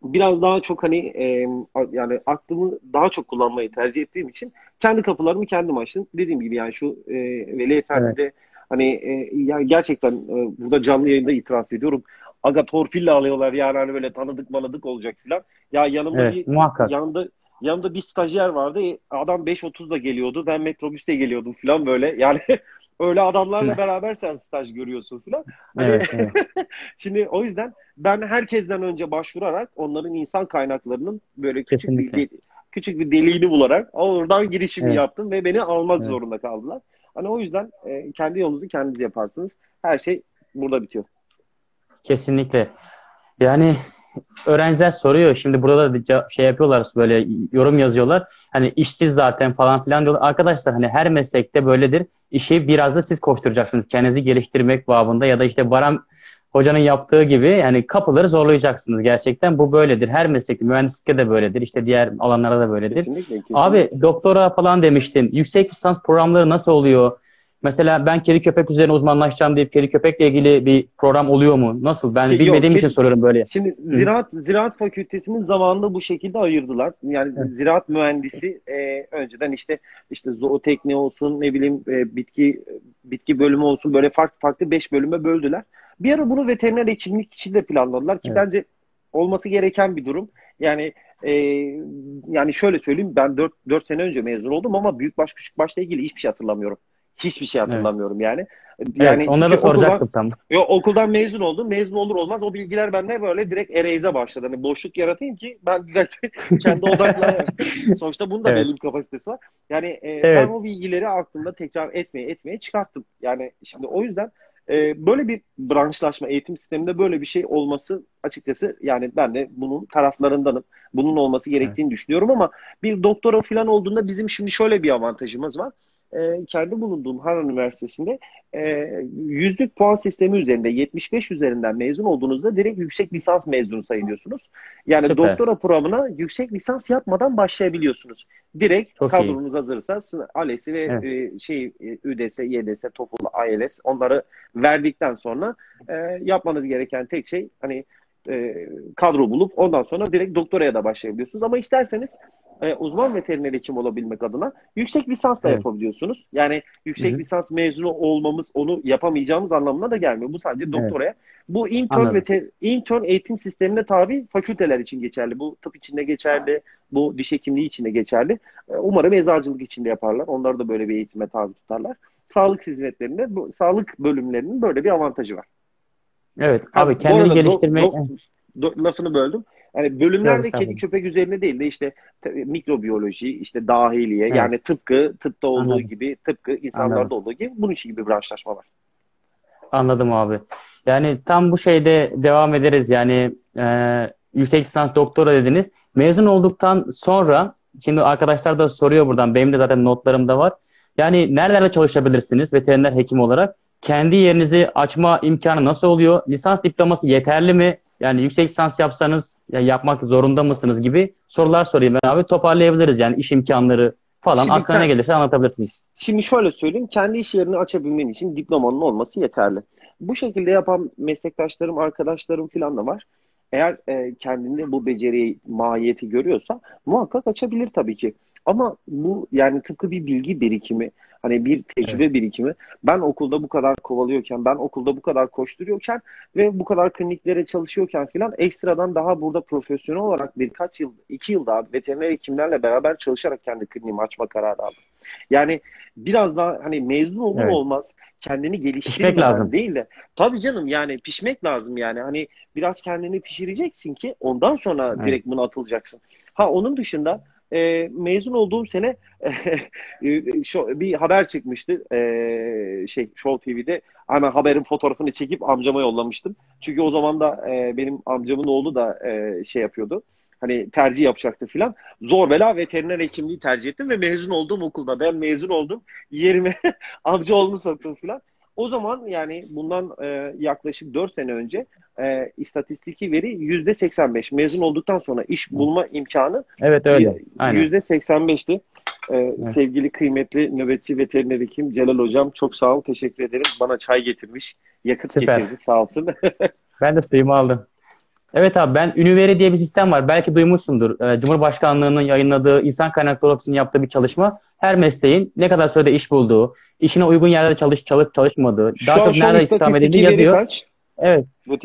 Biraz daha çok hani e, yani aklımı daha çok kullanmayı tercih ettiğim için kendi kapılarımı kendim açtım. Dediğim gibi yani şu e, Veli Efendi'de evet Hani e, ya gerçekten e, burada canlı yayında itiraf ediyorum. Aga torpille alıyorlar yani hani böyle tanıdık manadık olacak filan. Ya yanımda evet, bir muhakkak. yanında yanımda bir stajyer vardı. Adam 5.30'da geliyordu. Ben metrobüste geliyordum filan böyle. Yani öyle adamlarla beraber sen staj görüyorsun filan. Hani, evet, evet. şimdi o yüzden ben herkesten önce başvurarak onların insan kaynaklarının böyle küçük Kesinlikle. bir küçük bir deliğini bularak oradan girişimi evet. yaptım ve beni almak evet. zorunda kaldılar. Hani o yüzden e, kendi yolunuzu kendiniz yaparsınız. Her şey burada bitiyor. Kesinlikle. Yani öğrenciler soruyor. Şimdi burada da şey yapıyorlar böyle yorum yazıyorlar. Hani işsiz zaten falan filan diyorlar. Arkadaşlar hani her meslekte böyledir. İşi biraz da siz koşturacaksınız. Kendinizi geliştirmek babında ya da işte Baran hocanın yaptığı gibi yani kapıları zorlayacaksınız gerçekten. Bu böyledir. Her meslekte, mühendislikte de böyledir. İşte diğer alanlara da böyledir. Kesinlikle, kesinlikle. Abi doktora falan demiştin. Yüksek lisans programları nasıl oluyor? Mesela ben kedi köpek üzerine uzmanlaşacağım deyip kedi köpekle ilgili bir program oluyor mu? Nasıl? Ben Yok, bilmediğim kedi, için soruyorum böyle. Şimdi ziraat ziraat fakültesinin zamanında bu şekilde ayırdılar. Yani evet. ziraat mühendisi e, önceden işte işte zootekni olsun ne bileyim e, bitki bitki bölümü olsun böyle farklı farklı beş bölüme böldüler. Bir ara bunu veteriner hekimlik için de planladılar ki evet. bence olması gereken bir durum. Yani e, yani şöyle söyleyeyim ben 4, 4 sene önce mezun oldum ama büyük baş küçük başla ilgili hiçbir şey hatırlamıyorum. Hiçbir şey hatırlamıyorum evet. yani. Yani evet, onları soracaktım tam. Yo, okuldan mezun oldum. Mezun olur olmaz o bilgiler bende böyle direkt ereize başladı. Hani boşluk yaratayım ki ben direkt kendi odakla sonuçta bunun da evet. belli bir kapasitesi var. Yani e, evet. ben o bilgileri aklımda tekrar etmeye etmeye çıkarttım. Yani şimdi o yüzden e, böyle bir branşlaşma eğitim sisteminde böyle bir şey olması açıkçası yani ben de bunun taraflarındanım. Bunun olması gerektiğini evet. düşünüyorum ama bir doktora falan olduğunda bizim şimdi şöyle bir avantajımız var e, kendi bulunduğum Harvard Üniversitesi'nde e, yüzlük puan sistemi üzerinde 75 üzerinden mezun olduğunuzda direkt yüksek lisans mezunu sayılıyorsunuz. Yani Süper. doktora programına yüksek lisans yapmadan başlayabiliyorsunuz. Direkt Çok kadronuz iyi. hazırsa ALES'i ve evet. e, şey e, ÜDS, YDS, TOEFL, IELTS onları verdikten sonra e, yapmanız gereken tek şey hani e, kadro bulup ondan sonra direkt doktoraya da başlayabiliyorsunuz. Ama isterseniz e, uzman veteriner hekim olabilmek adına yüksek lisans da evet. yapabiliyorsunuz. Yani yüksek Hı-hı. lisans mezunu olmamız onu yapamayacağımız anlamına da gelmiyor. Bu sadece doktoraya. Evet. Bu intern ve te- intern eğitim sistemine tabi fakülteler için geçerli. Bu tıp içinde geçerli, bu diş hekimliği içinde geçerli. E, umarım eczacılık içinde yaparlar. Onları da böyle bir eğitime tabi tutarlar. Sağlık hizmetlerinde, bu sağlık bölümlerinin böyle bir avantajı var. Evet abi kendini geliştirmek... Do, do, do, lafını böldüm. Yani bölümlerde kedi tabii. köpek üzerine değil de işte mikrobiyoloji, işte dahiliye evet. yani tıpkı tıpta olduğu Anladım. gibi, tıpkı insanlarda Anladım. olduğu gibi bunun gibi branşlaşma var. Anladım abi. Yani tam bu şeyde devam ederiz. Yani e, yüksek lisans doktora dediniz. Mezun olduktan sonra şimdi arkadaşlar da soruyor buradan. Benim de zaten notlarımda var. Yani nerelerde çalışabilirsiniz veteriner hekim olarak? Kendi yerinizi açma imkanı nasıl oluyor? Lisans diploması yeterli mi? Yani yüksek lisans yapsanız ya yapmak zorunda mısınız gibi sorular sorayım ben abi. Toparlayabiliriz yani iş imkanları falan şimdi aklına kend, gelirse anlatabilirsiniz. Şimdi şöyle söyleyeyim. Kendi iş yerini açabilmen için diplomanın olması yeterli. Bu şekilde yapan meslektaşlarım, arkadaşlarım falan da var. Eğer e, kendinde bu beceriyi, mahiyeti görüyorsa muhakkak açabilir tabii ki. Ama bu yani tıpkı bir bilgi birikimi, hani bir tecrübe evet. birikimi. Ben okulda bu kadar kovalıyorken, ben okulda bu kadar koşturuyorken ve bu kadar kliniklere çalışıyorken filan ekstradan daha burada profesyonel olarak birkaç yıl, iki yıl daha veteriner hekimlerle beraber çalışarak kendi kliniğimi açma kararı aldım. Yani biraz daha hani mezun olur evet. olmaz kendini geliştirmeden lazım. değil de tabii canım yani pişmek lazım yani hani biraz kendini pişireceksin ki ondan sonra evet. direkt bunu atılacaksın. Ha onun dışında e, mezun olduğum sene e, bir haber çıkmıştı e, şey Show TV'de hemen haberin fotoğrafını çekip amcama yollamıştım. Çünkü o zaman da e, benim amcamın oğlu da e, şey yapıyordu. Hani tercih yapacaktı filan. Zor bela veteriner hekimliği tercih ettim ve mezun oldum okulda. Ben mezun oldum. Yerime amca oğlunu soktum filan. O zaman yani bundan e, yaklaşık 4 sene önce e, istatistiki veri yüzde 85. Mezun olduktan sonra iş bulma imkanı evet öyle. Yüzde 85'ti. Ee, evet. Sevgili kıymetli nöbetçi veteriner hekim Celal Hocam çok sağ ol. Teşekkür ederim. Bana çay getirmiş. Yakıt Süper. getirdi. Sağ olsun. ben de suyumu aldım. Evet abi ben Üniveri diye bir sistem var. Belki duymuşsundur. Ee, Cumhurbaşkanlığının yayınladığı insan kaynakları ofisinin yaptığı bir çalışma. Her mesleğin ne kadar sürede iş bulduğu, işine uygun yerlerde çalış çalıp çalışmadığı, daha çok nerede istihdam edildiği yazıyor. Kaç? Evet.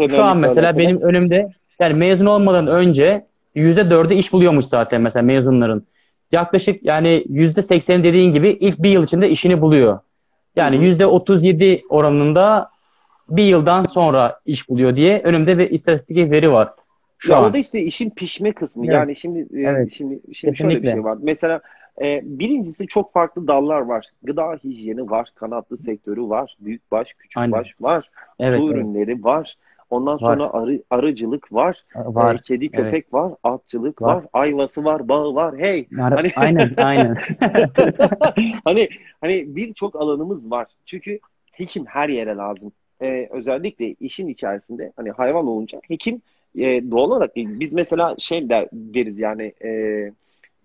Şu an mesela benim önümde yani mezun olmadan önce yüzde dördü iş buluyormuş zaten mesela mezunların. Yaklaşık yani yüzde seksen dediğin gibi ilk bir yıl içinde işini buluyor. Yani otuz yedi oranında bir yıldan sonra iş buluyor diye önümde bir istatistik veri var. Şu ya an. o da işte işin pişme kısmı. Evet. Yani şimdi e, evet. şimdi şimdi şöyle bir şey var. Mesela e, birincisi çok farklı dallar var. Gıda hijyeni var, kanatlı sektörü var, büyük baş, küçük Aynen. baş var, evet, su evet. ürünleri var. Ondan sonra var. arı, arıcılık var, var. E, kedi köpek evet. var, atçılık var. var, ayvası var, bağı var. Hey. Hani... Aynen, aynen. hani hani birçok alanımız var. Çünkü hekim her yere lazım. Ee, özellikle işin içerisinde hani hayvan olunca hekim e, doğal olarak biz mesela şey der, deriz yani e,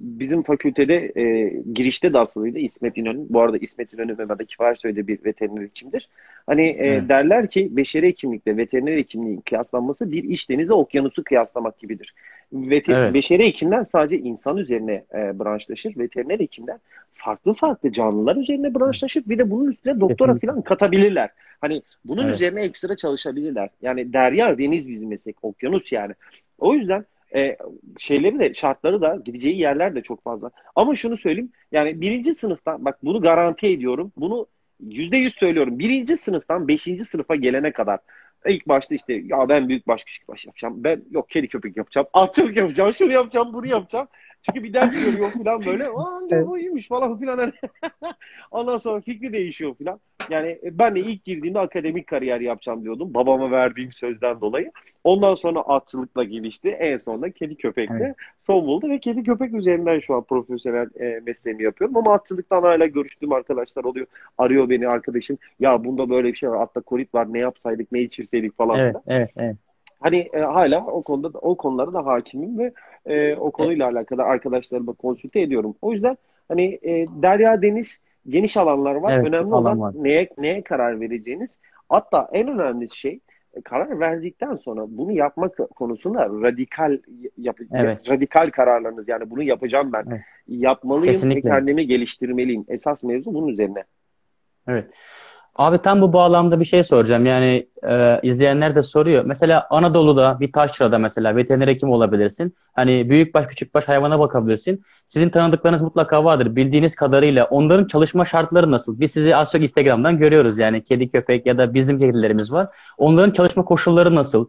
bizim fakültede e, girişte de asılıydı İsmet İnönü. Bu arada İsmet İnönü Mehmet Akif Ersoy bir veteriner hekimdir. Hani e, evet. derler ki beşeri hekimlikle veteriner hekimliğin kıyaslanması bir iş denizi okyanusu kıyaslamak gibidir. Veter evet. Beşeri hekimler sadece insan üzerine e, branşlaşır. Veteriner hekimler farklı farklı canlılar üzerine branşlaşır. Bir de bunun üstüne doktora Kesinlikle. falan katabilirler. Hani bunun evet. üzerine ekstra çalışabilirler. Yani derya deniz bizim meslek, okyanus yani. O yüzden e, şeyleri de şartları da gideceği yerler de çok fazla. Ama şunu söyleyeyim yani birinci sınıftan bak bunu garanti ediyorum. Bunu yüzde yüz söylüyorum. Birinci sınıftan beşinci sınıfa gelene kadar ilk başta işte ya ben büyük baş küçük baş yapacağım. Ben yok kedi köpek yapacağım. Atçılık yapacağım. Şunu yapacağım bunu yapacağım. Çünkü bir ders görüyor falan böyle. Aa ne bu iyiymiş falan filan. Ondan sonra fikri değişiyor falan. Yani ben de ilk girdiğimde akademik kariyer yapacağım diyordum. Babama verdiğim sözden dolayı. Ondan sonra atçılıkla gelişti. En sonunda kedi köpekle evet. son buldu ve kedi köpek üzerinden şu an profesyonel e, mesleğimi yapıyorum. Ama atçılıktan hala görüştüğüm arkadaşlar oluyor. Arıyor beni arkadaşım. Ya bunda böyle bir şey var. Atta kolit var. Ne yapsaydık, ne içirseydik falan. Evet, evet, evet. Hani e, hala o konuda da, o konulara da hakimim ve e, o konuyla alakalı arkadaşlarıma konsülte ediyorum. O yüzden hani e, derya deniz geniş alanlar var. Evet, Önemli olan var. neye neye karar vereceğiniz. Hatta en önemli şey e, karar verdikten sonra bunu yapmak konusunda radikal yap, evet. radikal kararlarınız yani bunu yapacağım ben. Evet. Yapmalıyım Kesinlikle. ve kendimi geliştirmeliyim. Esas mevzu bunun üzerine. Evet. Abi tam bu bağlamda bir şey soracağım. Yani e, izleyenler de soruyor. Mesela Anadolu'da bir taşrada mesela veteriner hekim olabilirsin. Hani büyük baş küçük baş hayvana bakabilirsin. Sizin tanıdıklarınız mutlaka vardır. Bildiğiniz kadarıyla onların çalışma şartları nasıl? Biz sizi az çok Instagram'dan görüyoruz yani. Kedi köpek ya da bizim kedilerimiz var. Onların çalışma koşulları nasıl?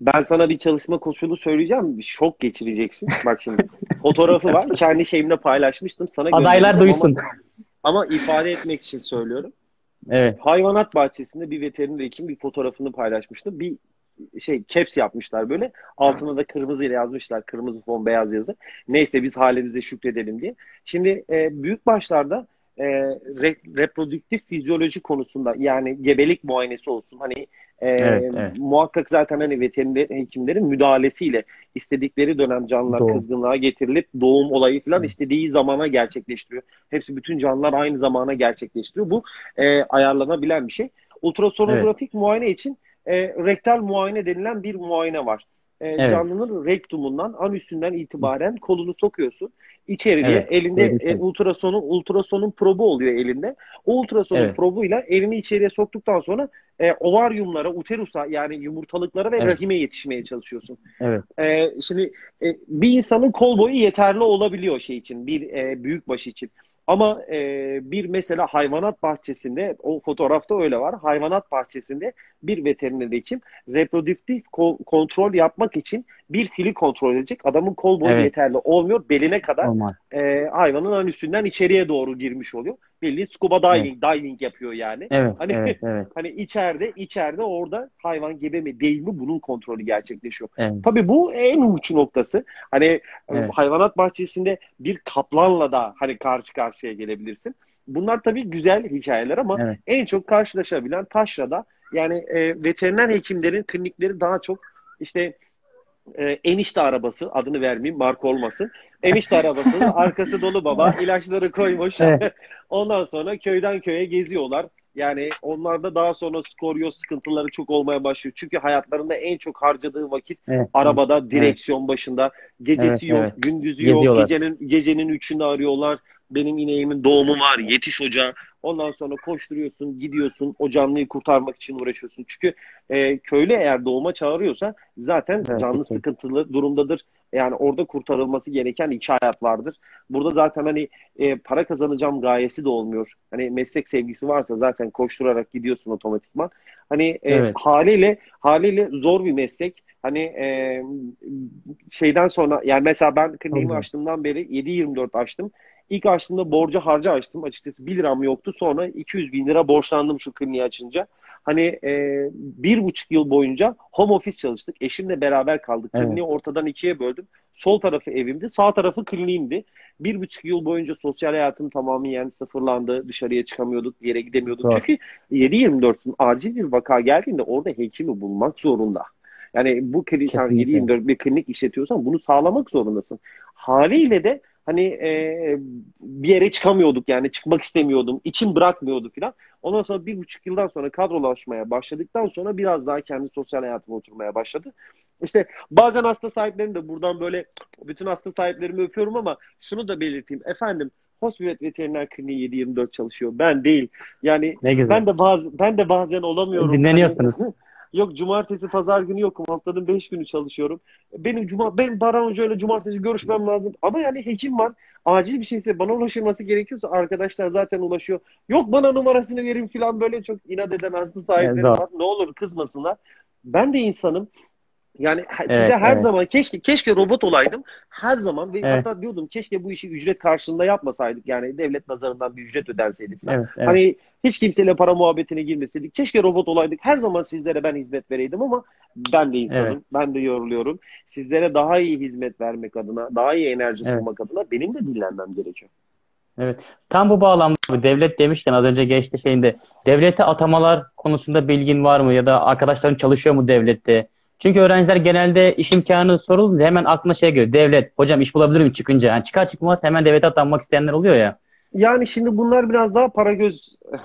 Ben sana bir çalışma koşulu söyleyeceğim. Bir şok geçireceksin. Bak şimdi fotoğrafı var. Kendi şeyimde paylaşmıştım. Sana Adaylar duysun. Ama, ama ifade etmek için söylüyorum. Evet. Hayvanat bahçesinde bir veteriner hekim bir fotoğrafını paylaşmıştı. Bir şey caps yapmışlar böyle. Altına da kırmızı ile yazmışlar. Kırmızı fon beyaz yazı. Neyse biz halimize şükredelim diye. Şimdi e, büyük başlarda e, re, reprodüktif fizyoloji konusunda yani gebelik muayenesi olsun hani e, evet, evet. muhakkak zaten hani veteriner hekimlerin müdahalesiyle istedikleri dönem canlılar doğum. kızgınlığa getirilip doğum olayı falan evet. istediği zamana gerçekleştiriyor. Hepsi bütün canlılar aynı zamana gerçekleştiriyor. Bu e, ayarlanabilen bir şey. Ultrasonografik evet. muayene için e, rektal muayene denilen bir muayene var. E, evet. canlının rektumundan, anüsünden itibaren kolunu sokuyorsun içeriye. Evet, elinde e, ultrasonun ultrasonun probu oluyor elinde. O ultrasonun evet. probuyla elini içeriye soktuktan sonra e, ovaryumlara, uterusa yani yumurtalıklara ve evet. rahime yetişmeye çalışıyorsun. Evet. E, şimdi e, bir insanın kol boyu yeterli olabiliyor şey için, bir e, büyük baş için. Ama e, bir mesela hayvanat bahçesinde, o fotoğrafta öyle var, hayvanat bahçesinde bir veteriner hekim reproduktif ko- kontrol yapmak için bir fili kontrol edecek. Adamın kol boyu evet. yeterli olmuyor. Beline kadar e, hayvanın ön üstünden içeriye doğru girmiş oluyor. Bildiğin scuba diving, evet. diving yapıyor yani. Evet, hani evet, evet. hani içeride içeride orada hayvan gebe mi değil mi bunun kontrolü gerçekleşiyor. Evet. Tabii bu en uç noktası. Hani e, evet. hayvanat bahçesinde bir kaplanla da hani karşı karşıya gelebilirsin. Bunlar tabii güzel hikayeler ama evet. en çok karşılaşabilen taşrada yani e, veteriner hekimlerin klinikleri daha çok işte e, enişte arabası adını vermeyeyim marka olmasın. Enişte arabası arkası dolu baba ilaçları koymuş. Ondan sonra köyden köye geziyorlar. Yani onlarda daha sonra skoryoz sıkıntıları çok olmaya başlıyor. Çünkü hayatlarında en çok harcadığı vakit evet. arabada, direksiyon evet. başında. Gecesi evet, yok, evet. gündüzü yok. Gecenin gecenin üçünde arıyorlar. Benim ineğimin doğumu var, yetiş hoca. Ondan sonra koşturuyorsun, gidiyorsun, o canlıyı kurtarmak için uğraşıyorsun. Çünkü e, köylü eğer doğuma çağırıyorsa zaten evet, canlı sıkıntılı durumdadır. Yani orada kurtarılması gereken iki hayat vardır. Burada zaten hani e, para kazanacağım gayesi de olmuyor. Hani meslek sevgisi varsa zaten koşturarak gidiyorsun otomatikman. Hani e, evet. haliyle haliyle zor bir meslek. Hani e, şeyden sonra yani mesela ben kliniğimi açtığımdan beri 7-24 açtım. İlk açtığımda borca harca açtım. Açıkçası 1 liram yoktu. Sonra 200 bin lira borçlandım şu kliniği açınca. Hani e, bir buçuk yıl boyunca home office çalıştık. Eşimle beraber kaldık. Evet. Kliniği ortadan ikiye böldüm. Sol tarafı evimdi. Sağ tarafı kliniğimdi. Bir buçuk yıl boyunca sosyal hayatım tamamen sıfırlandı. Dışarıya çıkamıyorduk. Bir yere gidemiyorduk. Doğru. Çünkü 7-24'ün acil bir vaka geldiğinde orada hekimi bulmak zorunda. Yani bu klinik, sen 7-24 bir klinik işletiyorsan bunu sağlamak zorundasın. Haliyle de hani e, bir yere çıkamıyorduk yani çıkmak istemiyordum. İçim bırakmıyordu filan. Ondan sonra bir buçuk yıldan sonra kadrolaşmaya başladıktan sonra biraz daha kendi sosyal hayatıma oturmaya başladı. İşte bazen hasta sahiplerini de buradan böyle bütün hasta sahiplerimi öpüyorum ama şunu da belirteyim. Efendim Hospivet Veteriner Kliniği 7-24 çalışıyor. Ben değil. Yani ben de bazı ben de bazen olamıyorum. Dinleniyorsunuz. Hani, Yok cumartesi pazar günü yokum. Haftanın beş günü çalışıyorum. Benim cuma benim Baran Hoca ile cumartesi görüşmem lazım. Ama yani hekim var. Acil bir şeyse bana ulaşılması gerekiyorsa arkadaşlar zaten ulaşıyor. Yok bana numarasını verin falan böyle çok inat edemezdi sahipleri evet, var. Ne olur kızmasınlar. Ben de insanım. Yani evet, size her evet. zaman keşke keşke robot olaydım. Her zaman ve evet. hatta diyordum keşke bu işi ücret karşılığında yapmasaydık. Yani devlet nazarından bir ücret ödenseydi falan. Evet, evet. Hani hiç kimseyle para muhabbetine girmeseydik. Keşke robot olaydık. Her zaman sizlere ben hizmet vereydim ama ben de insanım. Evet. Ben de yoruluyorum. Sizlere daha iyi hizmet vermek adına, daha iyi enerji evet. sunmak adına benim de dinlenmem gerekiyor. Evet. Tam bu bağlamda devlet demişken az önce geçti şeyinde devlete atamalar konusunda bilgin var mı ya da arkadaşların çalışıyor mu devlette? Çünkü öğrenciler genelde iş imkanı sorulunca hemen aklına şey geliyor. Devlet, hocam iş bulabilir miyim çıkınca? Yani çıkar çıkmaz hemen devlete atanmak isteyenler oluyor ya. Yani şimdi bunlar biraz daha para göz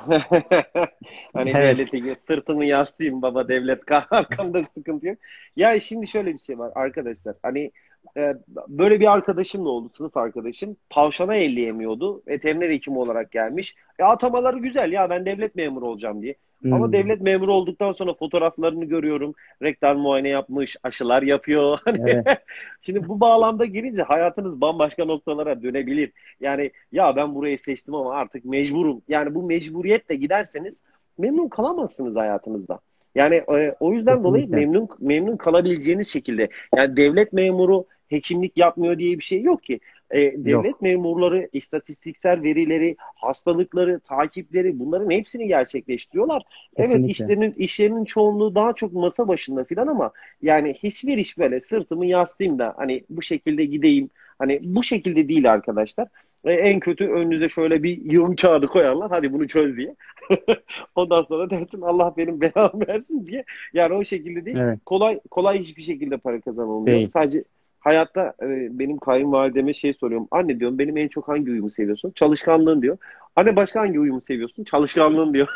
hani evet. devlete sırtımı yaslayayım baba devlet arkamda sıkıntı yok. Ya şimdi şöyle bir şey var arkadaşlar. Hani e, böyle bir arkadaşım da oldu sınıf arkadaşım. Tavşana elleyemiyordu. Veteriner hekim olarak gelmiş. E atamaları güzel ya ben devlet memuru olacağım diye. Hmm. Ama devlet memuru olduktan sonra fotoğraflarını görüyorum. Rektal muayene yapmış, aşılar yapıyor. Hani evet. Şimdi bu bağlamda girince hayatınız bambaşka noktalara dönebilir. Yani ya ben burayı seçtim ama artık mecburum. Yani bu mecburiyetle giderseniz memnun kalamazsınız hayatınızda. Yani e, o yüzden dolayı memnun memnun kalabileceğiniz şekilde. Yani devlet memuru hekimlik yapmıyor diye bir şey yok ki. E, devlet Yok. memurları istatistiksel verileri, hastalıkları, takipleri bunların hepsini gerçekleştiriyorlar. Kesinlikle. Evet işlerinin işlerinin çoğunluğu daha çok masa başında filan ama yani hiçbir iş böyle sırtımı yaslayayım da hani bu şekilde gideyim. Hani bu şekilde değil arkadaşlar. E, en kötü önünüze şöyle bir yığın kağıdı koyarlar. Hadi bunu çöz diye. Ondan sonra dersin Allah benim belamı versin diye. Yani o şekilde değil. Evet. Kolay kolay hiçbir şekilde para kazanılmıyor. Değil. Sadece hayatta e, benim kayınvalideme şey soruyorum. Anne diyorum benim en çok hangi uyumu seviyorsun? Çalışkanlığın diyor. Anne başka hangi uyumu seviyorsun? Çalışkanlığın diyor.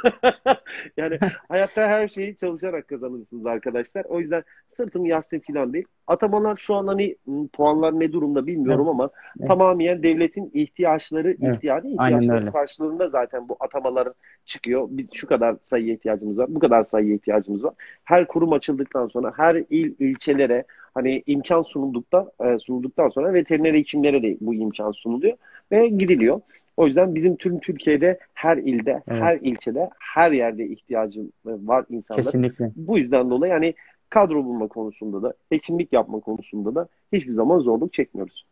yani hayatta her şeyi çalışarak kazanırsınız arkadaşlar. O yüzden sırtım yastık falan değil. Atamalar şu an hani puanlar ne durumda bilmiyorum evet. ama evet. tamamen devletin ihtiyaçları, evet. ihtiyacı ihtiyaçları karşılığında zaten bu atamalar çıkıyor. Biz şu kadar sayıya ihtiyacımız var, bu kadar sayıya ihtiyacımız var. Her kurum açıldıktan sonra her il ilçelere hani imkan sunuldukta e, sunulduktan sonra veteriner hekimlere de bu imkan sunuluyor ve gidiliyor. O yüzden bizim tüm Türkiye'de her ilde, evet. her ilçede, her yerde ihtiyacın var insanlar. Kesinlikle. Bu yüzden dolayı yani kadro bulma konusunda da, hekimlik yapma konusunda da hiçbir zaman zorluk çekmiyoruz.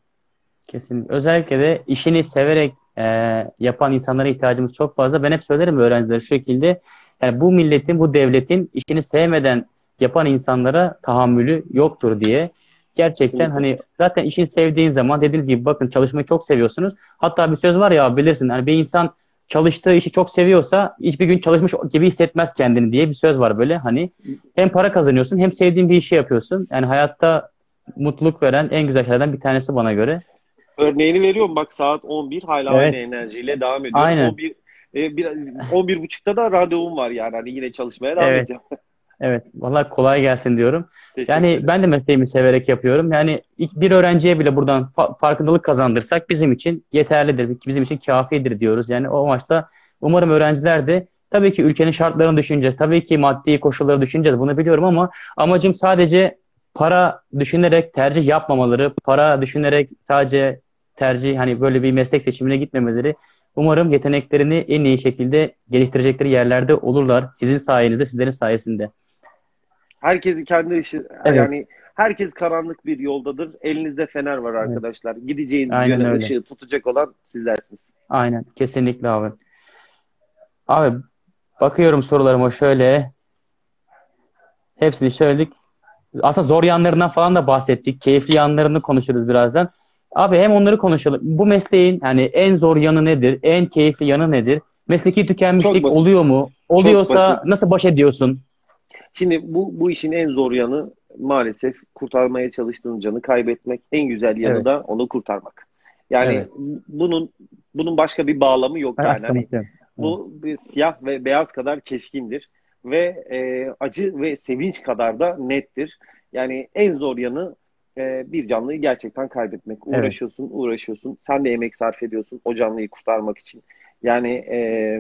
Kesinlikle. Özellikle de işini severek e, yapan insanlara ihtiyacımız çok fazla. Ben hep söylerim öğrencilere şu şekilde. Yani bu milletin, bu devletin işini sevmeden yapan insanlara tahammülü yoktur diye. Gerçekten Kesinlikle. hani zaten işini sevdiğin zaman dediğiniz gibi bakın çalışmayı çok seviyorsunuz. Hatta bir söz var ya bilirsin hani bir insan çalıştığı işi çok seviyorsa hiçbir gün çalışmış gibi hissetmez kendini diye bir söz var böyle. Hani hem para kazanıyorsun hem sevdiğin bir işi yapıyorsun. Yani hayatta mutluluk veren en güzel şeylerden bir tanesi bana göre. Örneğini veriyorum bak saat 11 hala evet. aynı enerjiyle devam ediyorum. Aynen. 11 e, bir, 11 buçukta da randevum var yani hani yine çalışmaya devam evet. edeceğim. Evet. Vallahi kolay gelsin diyorum. Yani ben de mesleğimi severek yapıyorum. Yani bir öğrenciye bile buradan farkındalık kazandırsak bizim için yeterlidir. Bizim için kafidir diyoruz. Yani o amaçta umarım öğrenciler de tabii ki ülkenin şartlarını düşüneceğiz. Tabii ki maddi koşulları düşüneceğiz. Bunu biliyorum ama amacım sadece para düşünerek tercih yapmamaları, para düşünerek sadece tercih hani böyle bir meslek seçimine gitmemeleri. Umarım yeteneklerini en iyi şekilde geliştirecekleri yerlerde olurlar. Sizin sayenizde, sizlerin sayesinde. Herkesi kendi işi evet. yani herkes karanlık bir yoldadır. Elinizde fener var arkadaşlar. Evet. Gideceğiniz Aynen yöne öyle. ışığı tutacak olan sizlersiniz. Aynen. Kesinlikle abi. Abi bakıyorum sorularıma şöyle. Hepsini söyledik. Aslında zor yanlarından falan da bahsettik. Keyifli yanlarını konuşuruz birazdan. Abi hem onları konuşalım. Bu mesleğin yani en zor yanı nedir? En keyifli yanı nedir? Mesleki tükenmişlik oluyor mu? Oluyorsa nasıl baş ediyorsun? Şimdi bu, bu işin en zor yanı maalesef kurtarmaya çalıştığın canı kaybetmek. En güzel yanı evet. da onu kurtarmak. Yani evet. bunun bunun başka bir bağlamı yok yani. Hani bu bir siyah ve beyaz kadar keskindir ve e, acı ve sevinç kadar da nettir. Yani en zor yanı e, bir canlıyı gerçekten kaybetmek. Uğraşıyorsun, evet. uğraşıyorsun. Sen de emek sarf ediyorsun o canlıyı kurtarmak için. Yani e,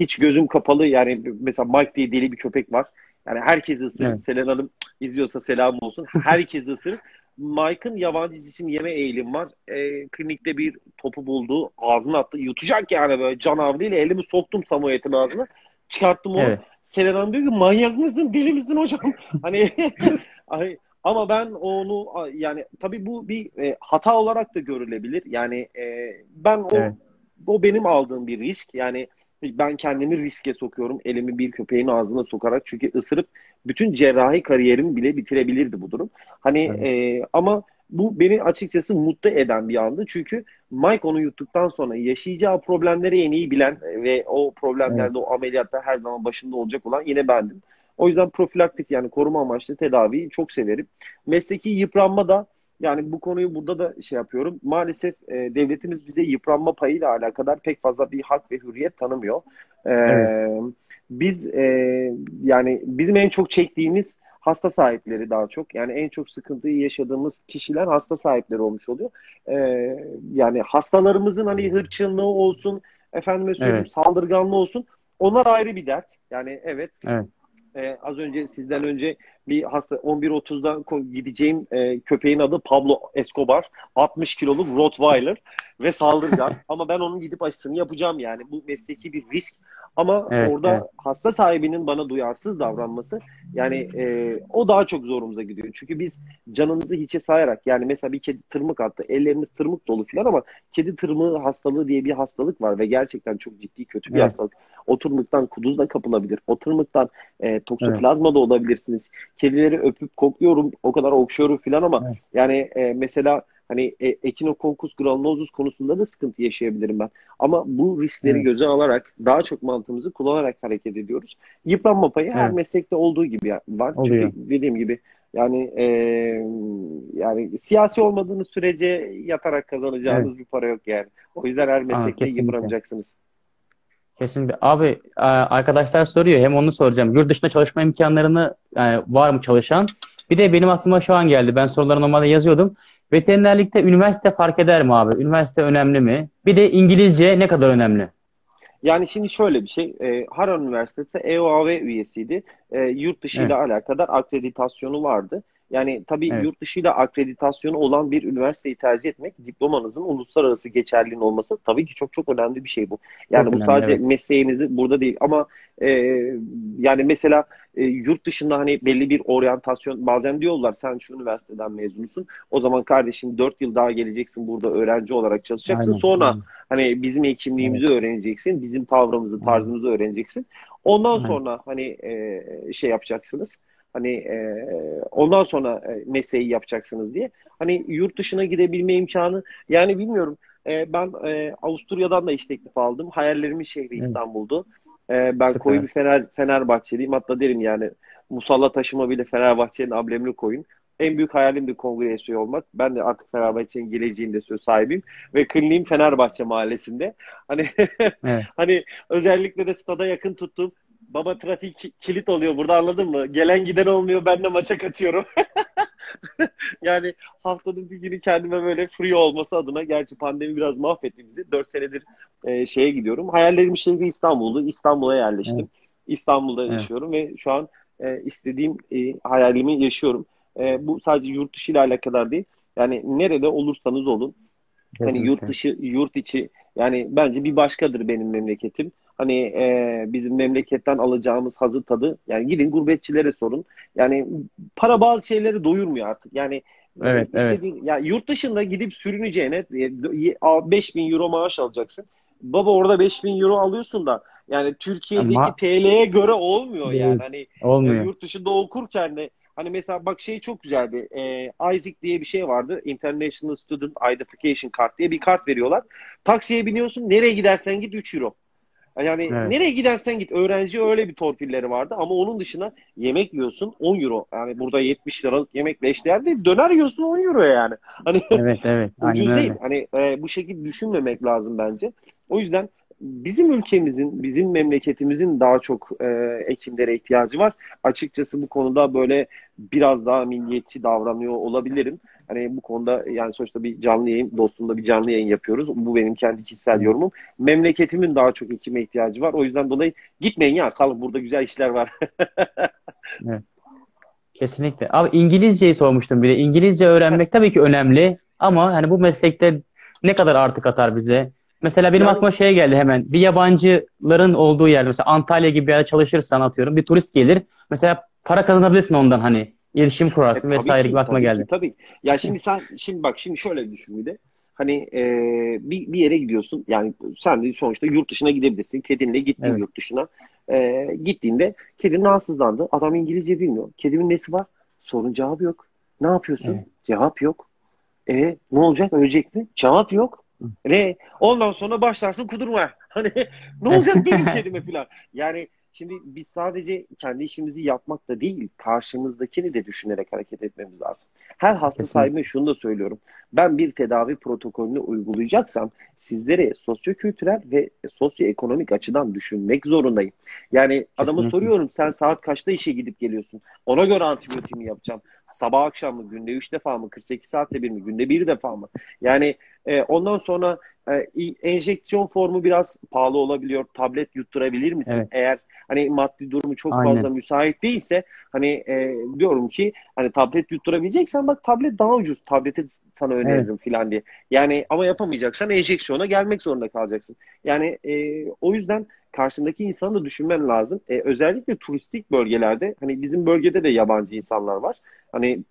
hiç gözüm kapalı yani mesela Mike diye deli bir köpek var. Yani herkes ısırır. Evet. Selen Hanım izliyorsa selam olsun. Herkes ısırır. Mike'ın yabancı cisim yeme eğilim var. E, klinikte bir topu buldu. Ağzına attı. Yutacak yani böyle canavliyle elimi soktum Samuel'in ağzına. Çıkarttım onu. Evet. Selen Hanım diyor ki manyak mısın? Deli misin hocam? hani, hani ama ben onu yani tabii bu bir e, hata olarak da görülebilir. Yani e, ben o evet. o benim aldığım bir risk. Yani ben kendimi riske sokuyorum. Elimi bir köpeğin ağzına sokarak. Çünkü ısırıp bütün cerrahi kariyerimi bile bitirebilirdi bu durum. Hani evet. e, ama bu beni açıkçası mutlu eden bir andı. Çünkü Mike onu yuttuktan sonra yaşayacağı problemleri en iyi bilen ve o problemlerde evet. o ameliyatta her zaman başında olacak olan yine bendim. O yüzden profilaktik yani koruma amaçlı tedaviyi çok severim. Mesleki yıpranma da yani bu konuyu burada da şey yapıyorum. Maalesef e, devletimiz bize yıpranma payıyla alakadar pek fazla bir hak ve hürriyet tanımıyor. E, evet. Biz e, yani bizim en çok çektiğimiz hasta sahipleri daha çok. Yani en çok sıkıntıyı yaşadığımız kişiler hasta sahipleri olmuş oluyor. E, yani hastalarımızın hani hırçınlığı olsun, efendime söyleyeyim evet. saldırganlığı olsun. Onlar ayrı bir dert. Yani evet. evet. Ee, az önce sizden önce bir hasta 11.30'da gideceğim e, köpeğin adı Pablo Escobar. 60 kiloluk Rottweiler ve saldırgan. Ama ben onun gidip aşısını yapacağım yani. Bu mesleki bir risk. Ama evet, orada evet. hasta sahibinin bana duyarsız davranması yani e, o daha çok zorumuza gidiyor. Çünkü biz canımızı hiçe sayarak yani mesela bir kedi tırmık attı. Ellerimiz tırmık dolu falan ama kedi tırmığı hastalığı diye bir hastalık var ve gerçekten çok ciddi kötü bir evet. hastalık. O tırmıktan kuduz da kapılabilir. O tırmıktan e, toksoplazma evet. da olabilirsiniz. Kedileri öpüp kokluyorum, o kadar okşuyorum falan ama evet. yani e, mesela hani e, Echinococcus granulosus konusunda da sıkıntı yaşayabilirim ben. Ama bu riskleri evet. göze alarak daha çok mantığımızı kullanarak hareket ediyoruz. Yıpranma payı evet. her meslekte olduğu gibi var. Oluyor. Çünkü dediğim gibi Yani e, yani siyasi olmadığınız sürece yatarak kazanacağınız evet. bir para yok yani. O yüzden her meslekte Aa, yıpranacaksınız. Kesinlikle. Abi arkadaşlar soruyor. Hem onu soracağım. Yurt dışında çalışma imkanlarını yani var mı çalışan? Bir de benim aklıma şu an geldi. Ben soruları normalde yazıyordum. Veterinerlikte üniversite fark eder mi abi? Üniversite önemli mi? Bir de İngilizce ne kadar önemli? Yani şimdi şöyle bir şey. E, Harvard Üniversitesi EOAV üyesiydi. E, yurt dışı ile evet. alakadar akreditasyonu vardı. Yani tabii evet. yurt dışıyla akreditasyonu olan bir üniversiteyi tercih etmek, diplomanızın uluslararası geçerliliğinin olması tabii ki çok çok önemli bir şey bu. Yani çok bu önemli, sadece evet. mesleğinizi burada değil ama e, yani mesela e, yurt dışında hani belli bir oryantasyon bazen diyorlar sen şu üniversiteden mezunsun. O zaman kardeşim 4 yıl daha geleceksin burada öğrenci olarak çalışacaksın. Aynen, Sonra aynen. hani bizim hekimliğimizi evet. öğreneceksin. Bizim tavrımızı, tarzımızı öğreneceksin. Ondan aynen. sonra hani e, şey yapacaksınız Hani e, ondan sonra e, mesleği yapacaksınız diye. Hani yurt dışına gidebilme imkanı yani bilmiyorum. E, ben e, Avusturya'dan da iş teklif aldım. Hayallerimin şehri İstanbul'du. E, ben Süper. koyu bir Fener, Fenerbahçeliyim. Hatta derim yani musalla taşıma bile Fenerbahçe'nin amblemini koyun. En büyük hayalim de kongre üyesi olmak. Ben de artık Fenerbahçe'nin geleceğinde söz sahibiyim. Ve kliniğim Fenerbahçe mahallesinde. Hani evet. hani özellikle de stada yakın tuttuğum baba trafik kilit oluyor burada anladın mı? Gelen giden olmuyor ben de maça kaçıyorum. yani haftanın bir günü kendime böyle free olması adına gerçi pandemi biraz mahvetti bizi. 4 senedir e, şeye gidiyorum. Hayallerim şehri İstanbul'du. İstanbul'a yerleştim. Evet. İstanbul'da evet. yaşıyorum ve şu an e, istediğim e, hayalimi yaşıyorum. E, bu sadece yurt dışı ile alakadar değil. Yani nerede olursanız olun. Kesinlikle. Hani yurt dışı, yurt içi yani bence bir başkadır benim memleketim. Hani e, bizim memleketten alacağımız hazır tadı yani gidin gurbetçilere sorun. Yani para bazı şeyleri doyurmuyor artık. Yani evet, istediğin, evet. yani yurt dışında gidip sürüneceğine 5000 euro maaş alacaksın. Baba orada 5000 euro alıyorsun da yani Türkiye'deki Ama... TL'ye göre olmuyor Değil. yani. Hani olmuyor. yurt dışında okurken de Hani mesela bak şey çok güzeldi. E, Isaac diye bir şey vardı. International Student Identification Card diye bir kart veriyorlar. Taksiye biniyorsun. Nereye gidersen git 3 euro. Yani evet. nereye gidersen git öğrenci öyle bir torpilleri vardı ama onun dışında yemek yiyorsun 10 euro. Yani burada 70 liralık yemekle eşdeğer değil. Döner yiyorsun 10 euro yani. Hani evet evet. ucuz Aynen değil. Öyle. Hani e, bu şekilde düşünmemek lazım bence. O yüzden bizim ülkemizin, bizim memleketimizin daha çok e, hekimlere ihtiyacı var. Açıkçası bu konuda böyle biraz daha milliyetçi davranıyor olabilirim. Hani bu konuda yani sonuçta bir canlı yayın, dostumla bir canlı yayın yapıyoruz. Bu benim kendi kişisel yorumum. Memleketimin daha çok hekime ihtiyacı var. O yüzden dolayı gitmeyin ya kalın burada güzel işler var. evet. Kesinlikle. Abi İngilizceyi sormuştum bir de. İngilizce öğrenmek tabii ki önemli ama hani bu meslekte ne kadar artık atar bize? Mesela benim yani, aklıma şey geldi hemen. Bir yabancıların olduğu yer mesela Antalya gibi bir yerde çalışırsan atıyorum bir turist gelir. Mesela para kazanabilirsin ondan hani. İletişim kurarsın e, vesaire gibi aklıma geldi. Ki, tabii. Ya şimdi sen şimdi bak şimdi şöyle düşün bir de. Hani e, bir, bir yere gidiyorsun. Yani sen de sonuçta yurt dışına gidebilirsin. Kedinle gittin evet. yurt dışına. E, gittiğinde kedin rahatsızlandı. Adam İngilizce bilmiyor. Kedimin nesi var? Sorun cevabı yok. Ne yapıyorsun? Evet. Cevap yok. E ne olacak? Ölecek mi? Cevap yok. Ve ondan sonra başlarsın kudurma. Hani ne olacak benim kedime falan. Yani şimdi biz sadece kendi işimizi yapmak da değil, karşımızdakini de düşünerek hareket etmemiz lazım. Her hasta sahibine şunu da söylüyorum. Ben bir tedavi protokolünü uygulayacaksam sizlere sosyokültürel ve sosyoekonomik açıdan düşünmek zorundayım. Yani Kesinlikle. adama soruyorum sen saat kaçta işe gidip geliyorsun? Ona göre antibiyotiğimi yapacağım. Sabah akşam mı? Günde 3 defa mı? 48 saatte bir mi? Günde bir defa mı? Yani e, ondan sonra e, enjeksiyon formu biraz pahalı olabiliyor. Tablet yutturabilir misin? Evet. Eğer hani maddi durumu çok Aynen. fazla müsait değilse hani e, diyorum ki hani tablet yutturabileceksen bak tablet daha ucuz. Tableti sana öneririm evet. filan diye. Yani ama yapamayacaksan enjeksiyona gelmek zorunda kalacaksın. Yani e, o yüzden karşındaki insanı da düşünmen lazım. E, özellikle turistik bölgelerde hani bizim bölgede de yabancı insanlar var. Hani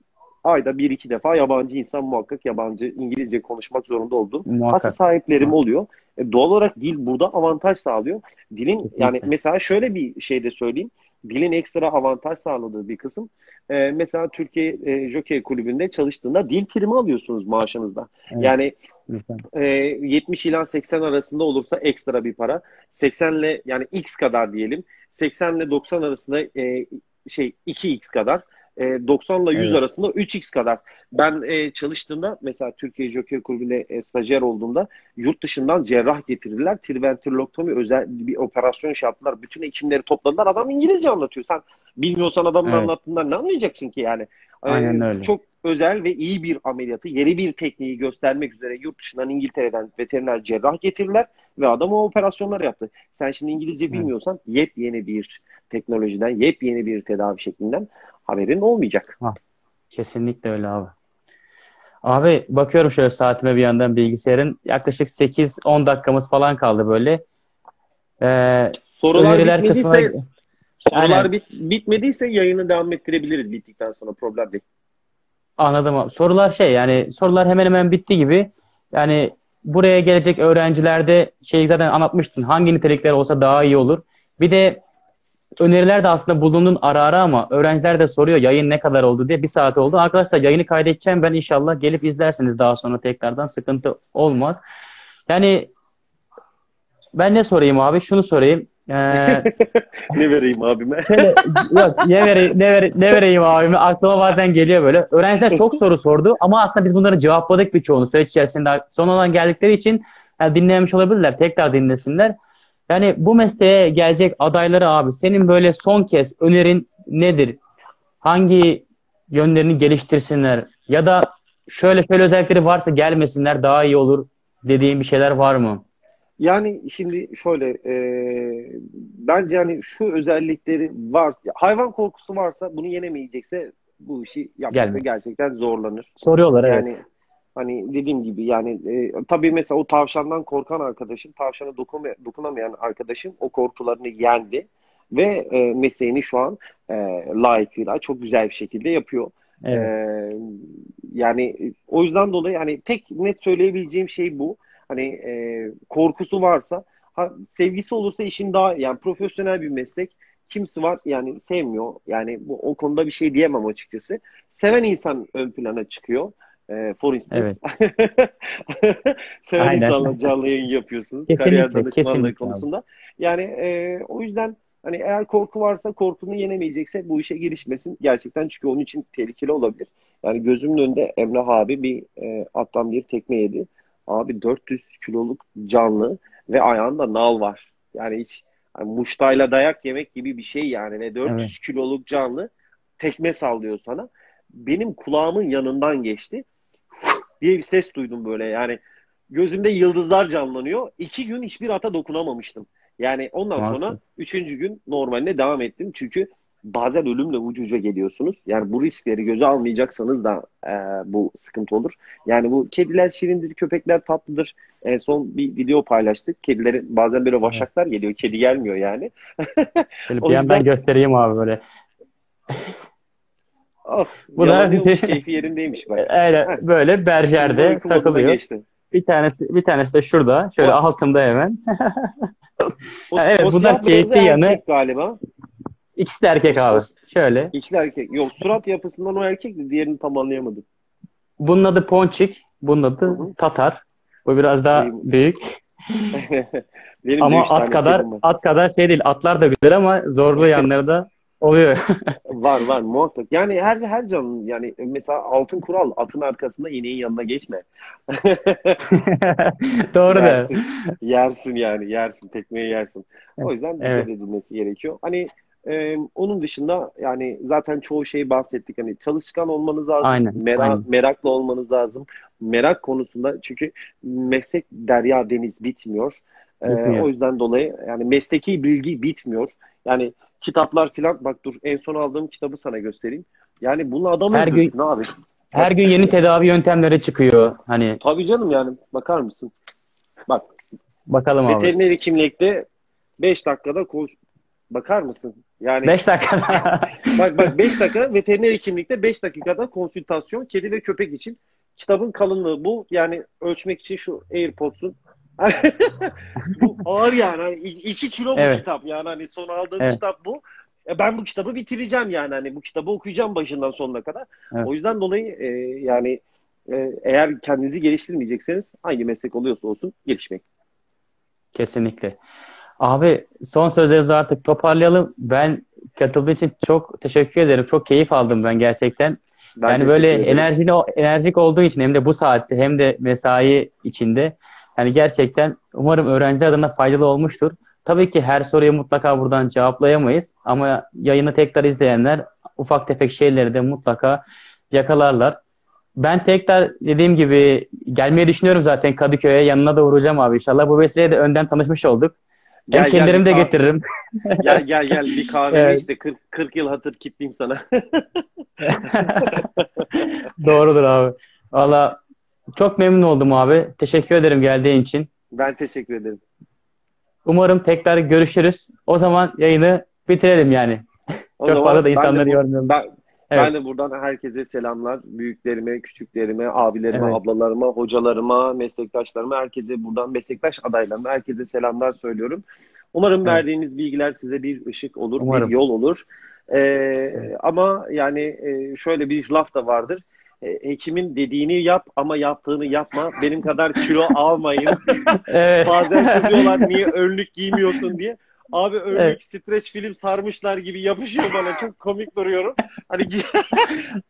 ayda bir iki defa yabancı insan muhakkak yabancı İngilizce konuşmak zorunda olduğum muhakkak. hasta sahiplerim oluyor. E, doğal olarak dil burada avantaj sağlıyor. Dilin Kesinlikle. yani mesela şöyle bir şey de söyleyeyim. Dilin ekstra avantaj sağladığı bir kısım. E, mesela Türkiye e, Jockey Kulübü'nde çalıştığında dil primi alıyorsunuz maaşınızda. Evet. Yani e, 70 ila 80 arasında olursa ekstra bir para. 80 ile yani x kadar diyelim. 80 ile 90 arasında e, şey 2x kadar. E, 90 ile 100 evet. arasında 3x kadar. Ben e, çalıştığımda mesela Türkiye Jockey Kulübü'nde e, stajyer olduğumda yurt dışından cerrah getirdiler. Triventiloktomi özel bir operasyon şey yaptılar. Bütün hekimleri topladılar. Adam İngilizce anlatıyor. Sen bilmiyorsan adamın evet. anlattığından ne anlayacaksın ki yani? E, Aynen öyle. Çok özel ve iyi bir ameliyatı, yeni bir tekniği göstermek üzere yurt dışından İngiltere'den veteriner cerrah getirdiler ve adam o operasyonları yaptı. Sen şimdi İngilizce bilmiyorsan yepyeni bir teknolojiden, yepyeni bir tedavi şeklinden haberin olmayacak. Ha, kesinlikle öyle abi. Abi bakıyorum şöyle saatime bir yandan bilgisayarın. Yaklaşık 8-10 dakikamız falan kaldı böyle. Ee, sorular bitmediyse, kısmına... sorular bit, bitmediyse yayını devam ettirebiliriz bittikten sonra problem değil. Anladım abi. Sorular şey yani sorular hemen hemen bitti gibi. Yani buraya gelecek öğrencilerde şey zaten anlatmıştın. Hangi nitelikler olsa daha iyi olur. Bir de öneriler de aslında bulunduğun ara ara ama öğrenciler de soruyor yayın ne kadar oldu diye bir saat oldu. Arkadaşlar yayını kaydedeceğim ben inşallah gelip izlersiniz daha sonra tekrardan sıkıntı olmaz. Yani ben ne sorayım abi? Şunu sorayım. Ee, ne vereyim abime? yok ne vereyim, ne, ver, ne vereyim abime? Aklıma bazen geliyor böyle. Öğrenciler çok soru sordu ama aslında biz bunları cevapladık birçoğunu süreç içerisinde. Sonradan geldikleri için yani dinlemiş olabilirler. Tekrar dinlesinler. Yani bu mesleğe gelecek adayları abi senin böyle son kez önerin nedir? Hangi yönlerini geliştirsinler? Ya da şöyle şöyle özellikleri varsa gelmesinler daha iyi olur dediğin bir şeyler var mı? Yani şimdi şöyle e, bence hani şu özellikleri var. Hayvan korkusu varsa bunu yenemeyecekse bu işi yapmakta gerçekten zorlanır. Soruyorlar yani, evet. Hani dediğim gibi yani e, tabii mesela o tavşandan korkan arkadaşım, tavşana dokuma, dokunamayan arkadaşım o korkularını yendi ve e, mesleğini şu an e, layıkıyla çok güzel bir şekilde yapıyor. Evet. E, yani o yüzden dolayı hani tek net söyleyebileceğim şey bu. Hani e, korkusu varsa, ha, sevgisi olursa işin daha yani profesyonel bir meslek. Kimsi var yani sevmiyor. Yani bu o konuda bir şey diyemem açıkçası. Seven insan ön plana çıkıyor. E, for instance. Evet. Seven Aynen. insanla canlı yayın yapıyorsunuz. Kesinlikle, kariyer danışmanlığı konusunda. Yani e, o yüzden hani eğer korku varsa korkunu yenemeyecekse bu işe girişmesin. Gerçekten çünkü onun için tehlikeli olabilir. Yani gözümün önünde Emrah abi bir e, attan bir tekme yedi. Abi 400 kiloluk canlı ve ayağında nal var. Yani hiç yani muştayla dayak yemek gibi bir şey yani ve 400 evet. kiloluk canlı tekme sallıyor sana. Benim kulağımın yanından geçti diye bir ses duydum böyle yani gözümde yıldızlar canlanıyor. İki gün hiçbir ata dokunamamıştım. Yani ondan Mantıklı. sonra üçüncü gün normaline devam ettim. Çünkü bazen ölümle ucu uca geliyorsunuz. Yani bu riskleri göze almayacaksanız da e, bu sıkıntı olur. Yani bu kediler şirindir, köpekler tatlıdır. En son bir video paylaştık. Kedilerin bazen böyle vaşaklar geliyor. Kedi gelmiyor yani. bir yüzden... ben göstereyim abi böyle. Oh, bu da bir keyfi yerindeymiş bak. Öyle, böyle berjerde takılıyor. Bir tanesi bir tanesi de şurada. Şöyle o. altında hemen. o, evet, o bu da keyifli yanı. galiba. İkisi de erkek abi. Şöyle. İkisi de erkek. Yok surat yapısından o erkekti. Diğerini tam anlayamadım. Bunun adı Ponçik. Bunun adı Hı-hı. Tatar. Bu biraz daha Benim... büyük. Benim ama at kadar at kadar şey değil. Atlar da güzel ama zorlu yanları da Oluyor. var var muhakkak. Yani her her canın yani mesela altın kural atın arkasında ineğin yanına geçme. Doğru yersin, da. Yersin yani yersin tekmeyi yersin. O yüzden dikkat evet. edilmesi gerekiyor. Hani ee, onun dışında yani zaten çoğu şeyi bahsettik. Hani çalışkan olmanız lazım. Aynen, merak, aynen. Meraklı olmanız lazım. Merak konusunda çünkü meslek derya deniz bitmiyor. Ee, o yüzden dolayı yani mesleki bilgi bitmiyor. Yani kitaplar filan bak dur en son aldığım kitabı sana göstereyim. Yani bunu adam her gün abi. Her gün yeni tedavi yöntemleri çıkıyor. Hani Tabii canım yani bakar mısın? Bak. Bakalım veteriner abi. Veteriner hekimlikte 5 dakikada koş bakar mısın? Yani 5 dakikada. bak bak 5 dakika veteriner hekimlikte 5 dakikada konsültasyon kedi ve köpek için. Kitabın kalınlığı bu. Yani ölçmek için şu AirPods'un bu ağır yani. Hani iki kilo bu evet. kitap yani. Hani son aldığım evet. kitap bu. E ben bu kitabı bitireceğim yani. Hani bu kitabı okuyacağım başından sonuna kadar. Evet. O yüzden dolayı e, yani e, eğer kendinizi geliştirmeyecekseniz hangi meslek oluyorsa olsun gelişmek. Kesinlikle. Abi son sözlerimizi artık toparlayalım. Ben katıldığın için çok teşekkür ederim. Çok keyif aldım ben gerçekten. Ben yani böyle enerjili enerjik olduğu için hem de bu saatte hem de mesai içinde yani gerçekten umarım öğrenciler adına faydalı olmuştur. Tabii ki her soruyu mutlaka buradan cevaplayamayız ama yayını tekrar izleyenler ufak tefek şeyleri de mutlaka yakalarlar. Ben tekrar dediğim gibi gelmeyi düşünüyorum zaten Kadıköy'e. Yanına da uğrayacağım abi inşallah. Bu vesileyle de önden tanışmış olduk. Gel, Hem kendilerimi de kahve- getiririm. Gel gel gel bir kahve Evet. işte 40, 40 yıl hatır kitleyeyim sana. Doğrudur abi. Valla çok memnun oldum abi. Teşekkür ederim geldiğin için. Ben teşekkür ederim. Umarım tekrar görüşürüz. O zaman yayını bitirelim yani. O Çok fazla da ben insanları yormayalım. Ben, Evet. ben de buradan herkese selamlar. Büyüklerime, küçüklerime, abilerime, Evet. ablalarıma, hocalarıma, meslektaşlarıma, herkese buradan meslektaş adaylarıma herkese selamlar söylüyorum. Umarım Evet. verdiğimiz bilgiler size bir ışık olur, Umarım. bir yol olur. Ee, ama yani e, şöyle bir laf da vardır. E, Hekimin dediğini yap ama yaptığını yapma. Benim kadar kilo almayın. Evet. Bazen kızıyorlar niye önlük giymiyorsun diye. Abi önlük Evet. streç film sarmışlar gibi yapışıyor bana. Çok komik duruyorum. Hani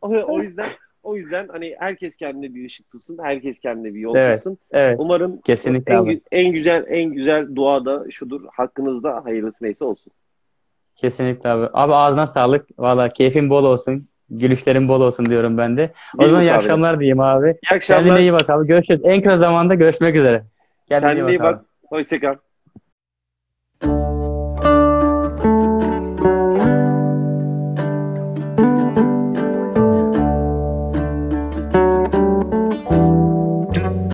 o, yüzden o yüzden hani herkes kendine bir ışık tutsun. Herkes kendine bir yol Evet. tutsun. Evet. Umarım Kesinlikle en, en güzel en güzel dua da şudur. Hakkınızda hayırlısı neyse olsun. Kesinlikle abi. Abi ağzına sağlık. Valla keyfin bol olsun. Gülüşlerin bol olsun diyorum ben de. O zaman iyi akşamlar diyeyim abi. İyi akşamlar. Kendine iyi bak abi. Görüşürüz. En kısa zamanda görüşmek üzere. Kendine, Kendine iyi bak. bak. Hoşçakal.